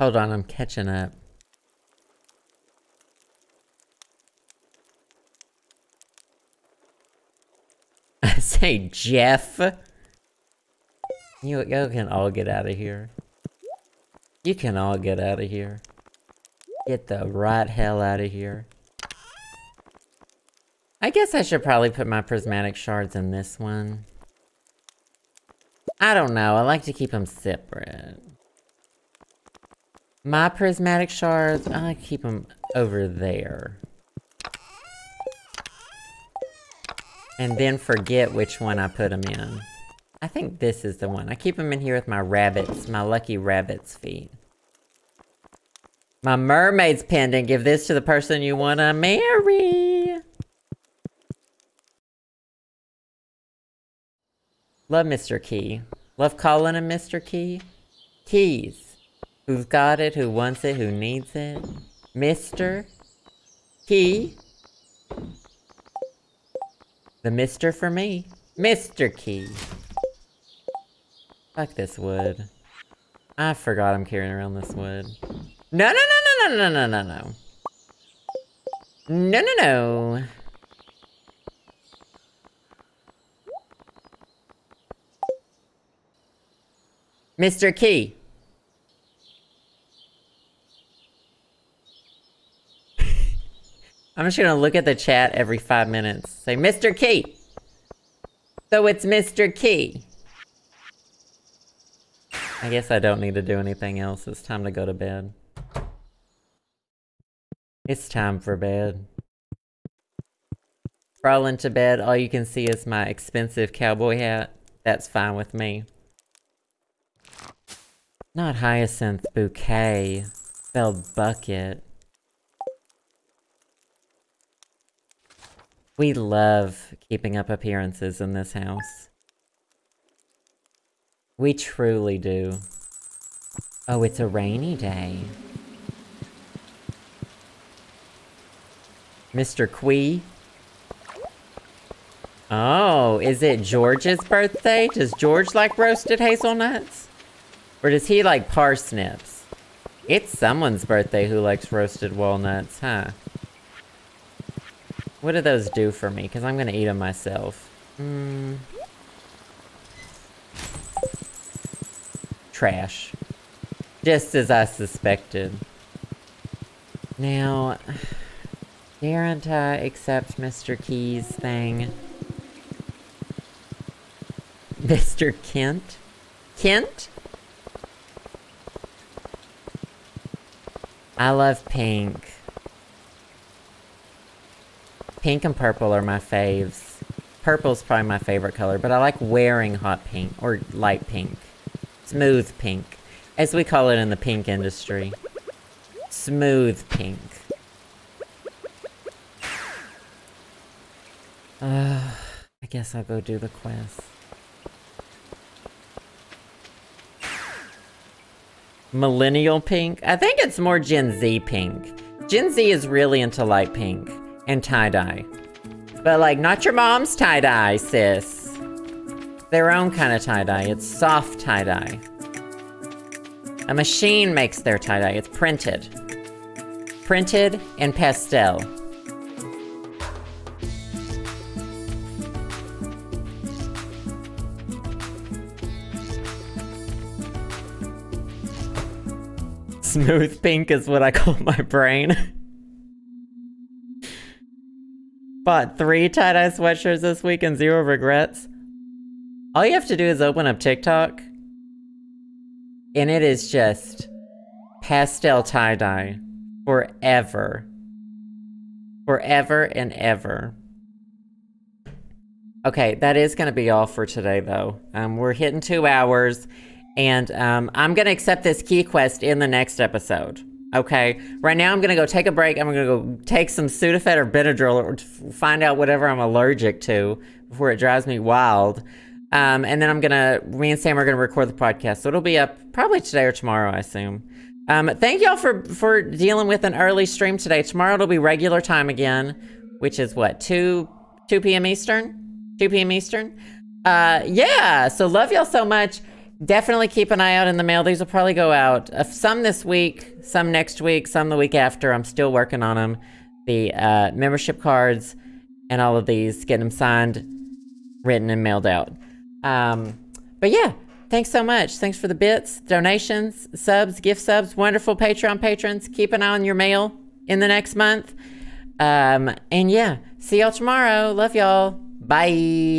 Hold on, I'm catching up. I say Jeff. You, you can all get out of here. You can all get out of here. Get the right hell out of here. I guess I should probably put my prismatic shards in this one. I don't know. I like to keep them separate. My prismatic shards, I keep them over there. And then forget which one I put them in. I think this is the one. I keep them in here with my rabbits, my lucky rabbit's feet. My mermaid's pendant. Give this to the person you want to marry. Love Mr. Qi. Love calling him Mr. Qi. Keys. Who's got it, who wants it, who needs it. Mr. Qi. The Mister for me. Mr. Qi. Fuck this wood. I forgot I'm carrying around this wood. No, no, no, no, no, no, no, no, no. No, no, no. Mr. Qi. I'm just gonna look at the chat every five minutes. Say, Mr. Qi. So it's Mr. Qi. I guess I don't need to do anything else. It's time to go to bed. It's time for bed. Crawl into bed. All you can see is my expensive cowboy hat. That's fine with me. Not hyacinth bouquet. Spelled bucket. We love keeping up appearances in this house. We truly do. Oh, it's a rainy day. Mr. Quee? Oh, is it George's birthday? Does George like roasted hazelnuts? Or does he like parsnips? It's someone's birthday who likes roasted walnuts, huh? What do those do for me? Because I'm going to eat them myself. Hmm. Trash. Just as I suspected. Now, daren't I accept Mr. Qi's thing? Mr. Kent? Kent? I love pink. Pink and purple are my faves. Purple's probably my favorite color, but I like wearing hot pink, or light pink. Smooth pink, as we call it in the pink industry. Smooth pink. Uh, I guess I'll go do the quest. Millennial pink? I think it's more Gen Z pink. Gen Z is really into light pink and tie-dye. But like, not your mom's tie-dye, sis. Their own kind of tie-dye. It's soft tie-dye. A machine makes their tie-dye. It's printed. Printed in pastel. Smooth pink is what I call my brain. Bought three tie-dye sweatshirts this week and zero regrets. All you have to do is open up TikTok. And it is just pastel tie-dye forever. Forever and ever. Okay, that is going to be all for today, though. Um, we're hitting two hours, and um, I'm going to accept this key quest in the next episode. Okay, right now I'm gonna go take a break. I'm gonna go take some Sudafed or Benadryl or find out whatever I'm allergic to before it drives me wild. Um, and then I'm gonna, me and Sam are gonna record the podcast. So it'll be up probably today or tomorrow, I assume. Um, thank y'all for, for dealing with an early stream today. Tomorrow it'll be regular time again, which is what, 2, 2 p.m. Eastern? 2 p.m. Eastern? Uh, yeah, so love y'all so much. Definitely keep an eye out in the mail. These will probably go out. Uh, some this week, some next week, some the week after. I'm still working on them. The uh, membership cards and all of these, getting them signed, written, and mailed out. Um, but yeah, thanks so much. Thanks for the bits, donations, subs, gift subs, wonderful Patreon patrons. Keep an eye on your mail in the next month. Um, and yeah, see y'all tomorrow. Love y'all. Bye.